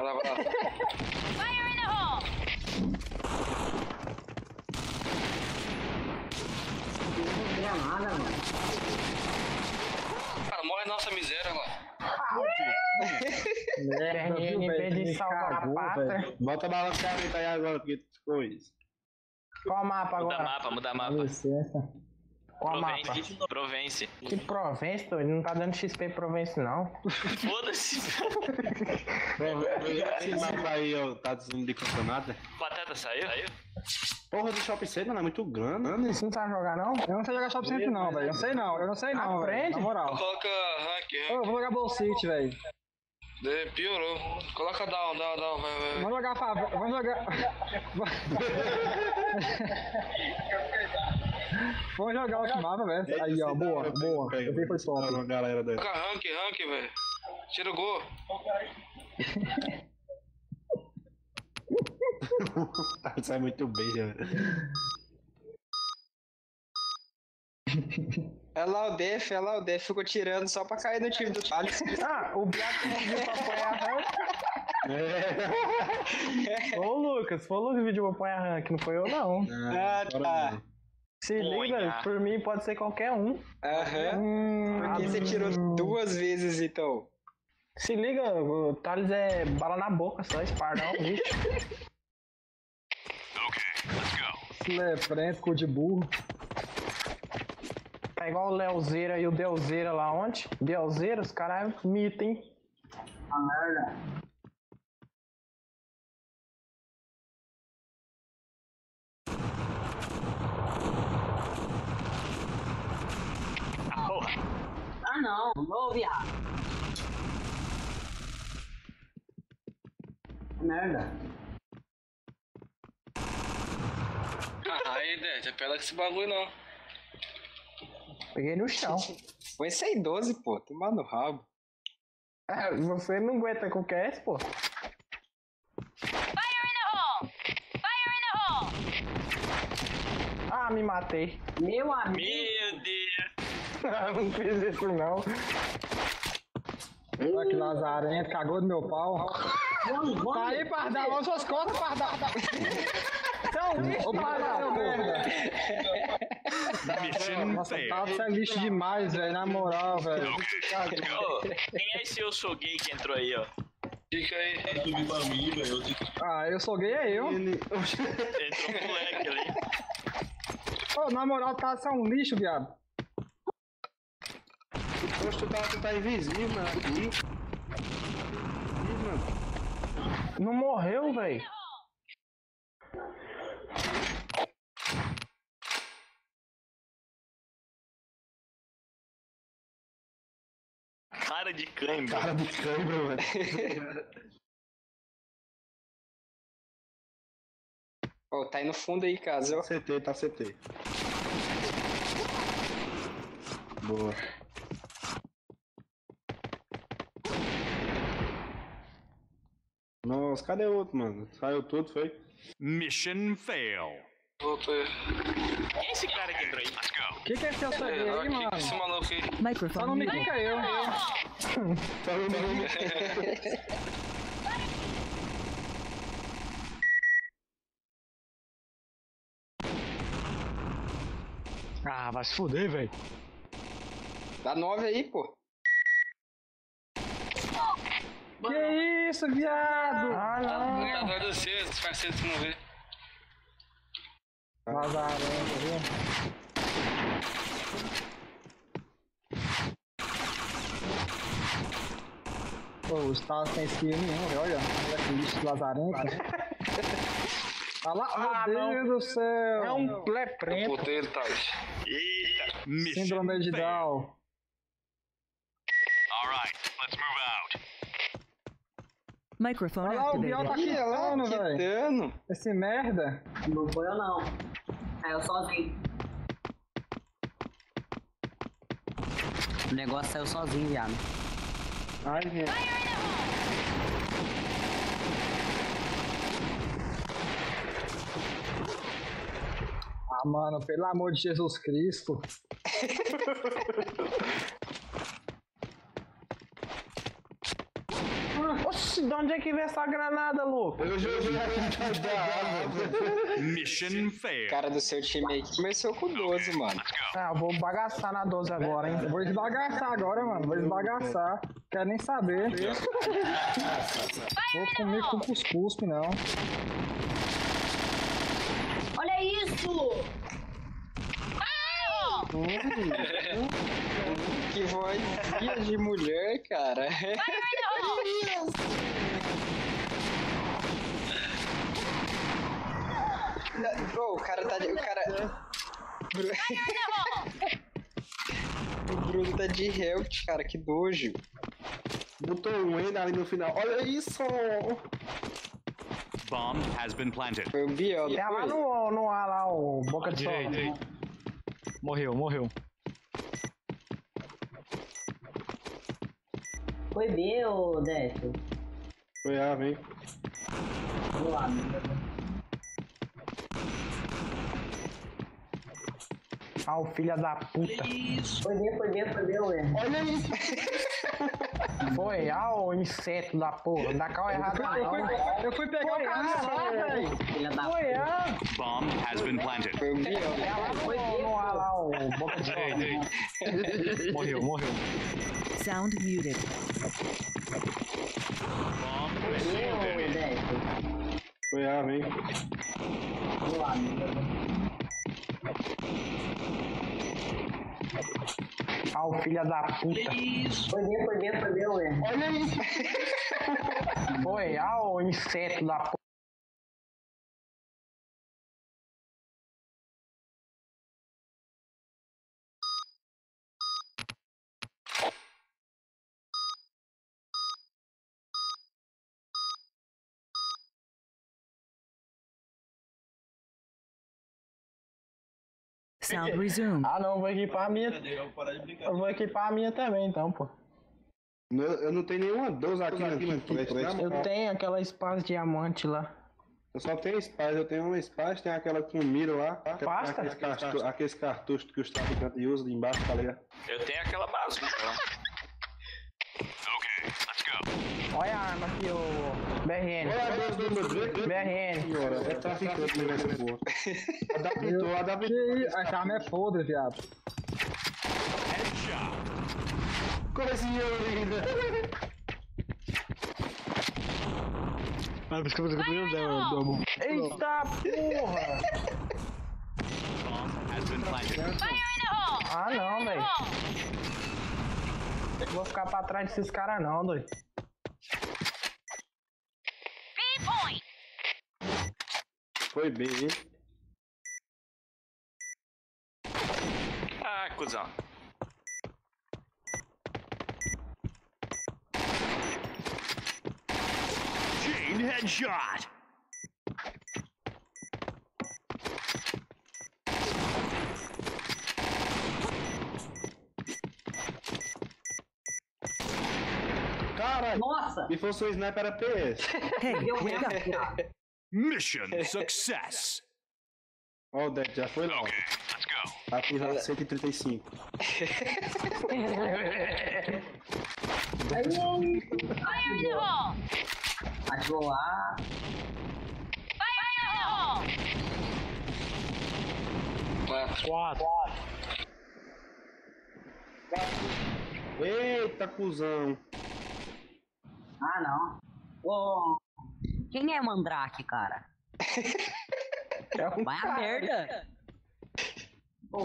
Vai lá, vai lá. Fire in the hole! Granada, mano. Cara, morre nossa miséria lá. De salvar a pátria. Bota balanceamento aí agora, porque ficou isso. Qual mapa Muda agora? mapa, muda mapa. licença. Qual mapa? Provence. Provence. Que Provence, tô? Ele não tá dando XP Provence, não. Foda-se. Esse mapa aí, ó, tá dizendo de campeonato. Pateta saiu? Saiu? Porra do Shopping Center, não é muito grande. Mano, isso não sabe jogar, não? Eu não sei jogar Shop Center não, velho. Eu não sei não, eu não sei não. Aprende. Na moral. Coloca rank, Ô, eu vou jogar Ball City, velho. rank. Piorou. Coloca down, down, down, vai, vai. Vamos jogar favela. Vamos jogar. [laughs] Vamos jogar outro mapa, velho. Aí, ó, boa, boa. Eu vi foi top. Coloca rank, rank, velho. Tira o gol. [laughs] É muito bem, já. É lá o Def, é lá o Def. Ficou tirando só pra cair no time do Thales. [laughs] Ah, o Biaco pediu pra apoiar rank. É. Ô, Lucas, foi o Lucas que pediu pra apoiar rank, não foi eu, não. Ah, tá. Se liga, por mim pode ser qualquer um. Aham. Hum, Por que você tirou duas vezes, então? Se liga, o Thales é bala na boca, só espardão, bicho. Leprento, cu de burro. Tá igual o Leozeira e o Deuzeira lá ontem. Deuzeira, os caras é mito, hein? A merda. Ah, não. Ô, viado. Merda. Ah, aí, Débora, já pela com esse bagulho, não. Peguei no chão. Foi 112, pô. Tomar no rabo. É, você não aguenta com o QS, pô. Fire in the hole! Fire in the hole! Ah, me matei. Meu amigo. Meu Deus. [laughs] não fiz isso, não. Olha que lazarento, cagou no meu pau. Tá aí, Pardal, olha suas costas, Pardal. Então, Ô, Pardal, merda. Nossa, tá você é lixo demais, velho. Na moral, velho. Quem é esse eu sou gay que entrou aí, ó? Fica aí. Subir pra mim, velho. Eu tenho que Ah, eu sou gay, é eu. Entrou um moleque ali. Ô, na moral, tá você é um lixo, viado. Poxa, tu tá, tu tá invisível, mano. Aqui. Ih, mano. Não morreu, velho. Cara de cãibra. Cara de cãibra, mano. [laughs] Ó, tá aí no fundo aí, casa. ó. CT, tá CT. Boa. Nossa, cadê o outro, mano? Saiu tudo, foi? Mission fail. Voltei. Quem é esse cara que entrou aí? Let's go. O que, que é esse sou É, aí, aqui, mano? esse maluco aí. Só Microphone não me clica eu. [laughs] Só o nome. Ah, vai se fuder, velho. Dá nove aí, pô. Que isso, viado? Ah, Tá atrás de você, disfarçado se não vê. Vazarento, viu? Pô, o Stars tem skill nenhum, velho. Olha, olha que lixo lazarento. Olha [laughs] lá, meu Deus do céu. É um Eu leprento. botei ele, Thales. Eita. Síndrome de. Down. Alright, let's move. Microphone Olha lá, o Biel tá quitando, Que velho. dano. Esse merda. Não foi eu não. É eu sozinho. O negócio saiu sozinho, viado. Ai, gente. Ah, mano, pelo amor de Jesus Cristo. [laughs] Oxi, de onde é que veio essa granada, louco? Eu joguei aqui da água. Mission fail. cara do seu time aí que começou com 12, mano. Ah, eu vou bagaçar na 12 agora, hein? Vou esbagaçar agora, mano. Vou esbagaçar. Quero nem saber. Vou comer com cuscuz, não. Olha isso! [laughs] Que vozinha de mulher, cara. Ô, o cara tá de. O cara. o Bruno tá de health, cara, que dojo. Botou um ainda ali no final. Olha isso! Bomb has been planted. Foi o Biel, Tá lá no, no ar lá, o boca de sol. Aí. Morreu, morreu. Foi B ou Décio? Foi A, vem. Do lado. Ah, o filho da puta. Foi B, foi B, foi B, ué. Olha isso. [laughs] Foi, ah, o inseto da porra. Dá cal errado Eu fui, eu fui pegar o Foi cara A, lá, velho. Filha da Foi A. Bomb has been planted. Foi o Biel. É lá no, no ar lá, o boca de. [laughs] Morreu, morreu. Sound muted. Bomb B ou defused. Décio? Foi A, vem. Ah, o filho da puta. Foi B, foi B, foi ué. Olha isso. [laughs] Foi, ah, o inseto da porra. Sound resumed. Ah, não, eu vou equipar a minha. Eu vou. Eu equipar a minha também, então, pô. Eu, eu não tenho nenhuma 12 aqui, aqui, aqui, Eu tenho aquela espada diamante lá. Eu só tenho Spice, eu tenho uma Spice, tem aquela com mira lá. Pasta? Aqueles, cartu aqueles cartuchos que os traficantes usam de embaixo, tá ligado? Eu tenho aquela lá. Okay, let's go. Olha a arma aqui, ô. BRN. É a Drake? BRN. Senhora, é traficante nessa porra. [laughs] Adaptou, adaptou. Isso? Essa arma é podre, viado. Como assim, eu ainda? Ah, por isso que eu vou amor. Eita porra! Ah não, velho. Não vou ficar pra trás desses caras não, doido. Point. Foi bem, hein? Ah, cuzão. Chain headshot. Caralho. Nossa. Se fosse o sniper era PS. [laughs] Mission success. Ó, o deck já foi lá. Okay, let's go. Com já 135. Fire in the hole. Ativou lá. Fire in the hole. Quatro. Eita, cuzão. Ah, não. Ô, quem é Mandrake, cara? Vai a merda. Pô.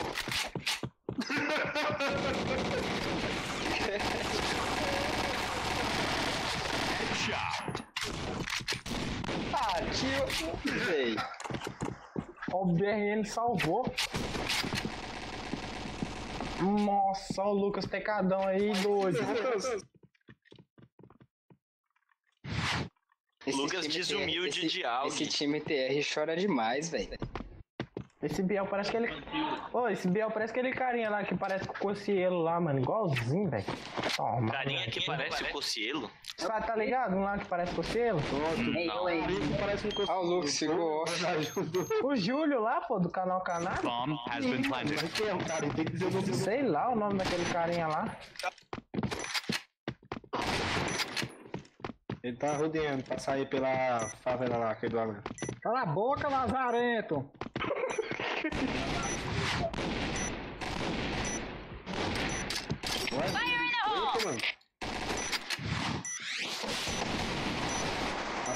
Headshot. Ah, tio. Véi. Ó, o BRN salvou. Nossa, o Lucas Tecadão aí, doido. [laughs] Lucas desumilde esse, de algo. Esse time TR chora demais, velho. Esse Biel parece que ele. Ô, esse Biel parece aquele carinha lá que parece com o Cocielo lá, mano. Igualzinho, velho. Toma. Carinha que parece o Cocielo. Tá, tá ligado? Um lá que parece Cocielo? Não. Parece um cocô. Ah, o Lucas ficou. O Júlio lá, pô, do canal Caná. Bomb has been planted. Sei lá o nome daquele carinha lá. Ele tá rodeando pra sair pela favela lá, aquele do Alan. Cala a boca, Lazarento. Fire in the hole. Eita, mano.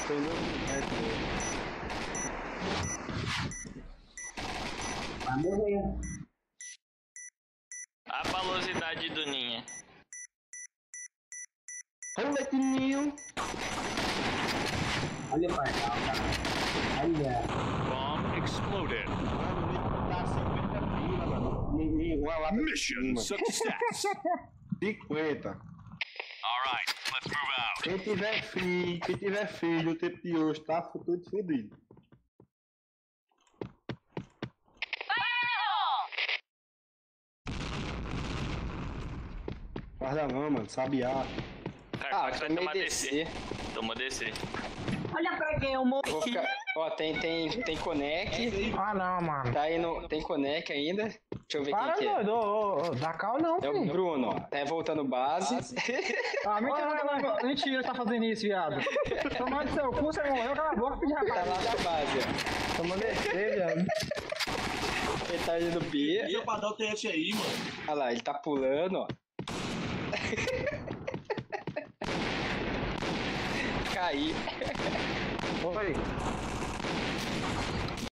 Muito, né? Vai morrer. A balosidade do Ninha. Olha que ninho. Olha o pardal, cara. Olha. Bomb exploded. Tá 50 pila, mano. E- e lata de Mission success. 50. Alright, let's move out. Quem tiver filho, quem tiver filho, o tempo de hoje tá the hole. Guarda não, mano. Sabiá. Ah, vai tomei tomar DC. DC. Toma DC. Olha pra quem eu morri. Ficar... Ó, tem, tem, tem Conec. Ah, não, mano. Tá aí no... Tem Conec ainda. Deixa eu ver Para, quem que é. doido. Ô, dá cal não, É o. Bruno, ó. Tá voltando base. [laughs] Ah, mentira, Vai, vai, mentira, tá fazendo isso, viado. Tomar de seu cu, você morreu, cala a boca, filho de tá rapaz. lá na base, ó. Toma descer, viado. Ele tá indo B. E pra dar o TF aí, mano. Olha lá, ele tá pulando, ó. [laughs] Caí. Oi.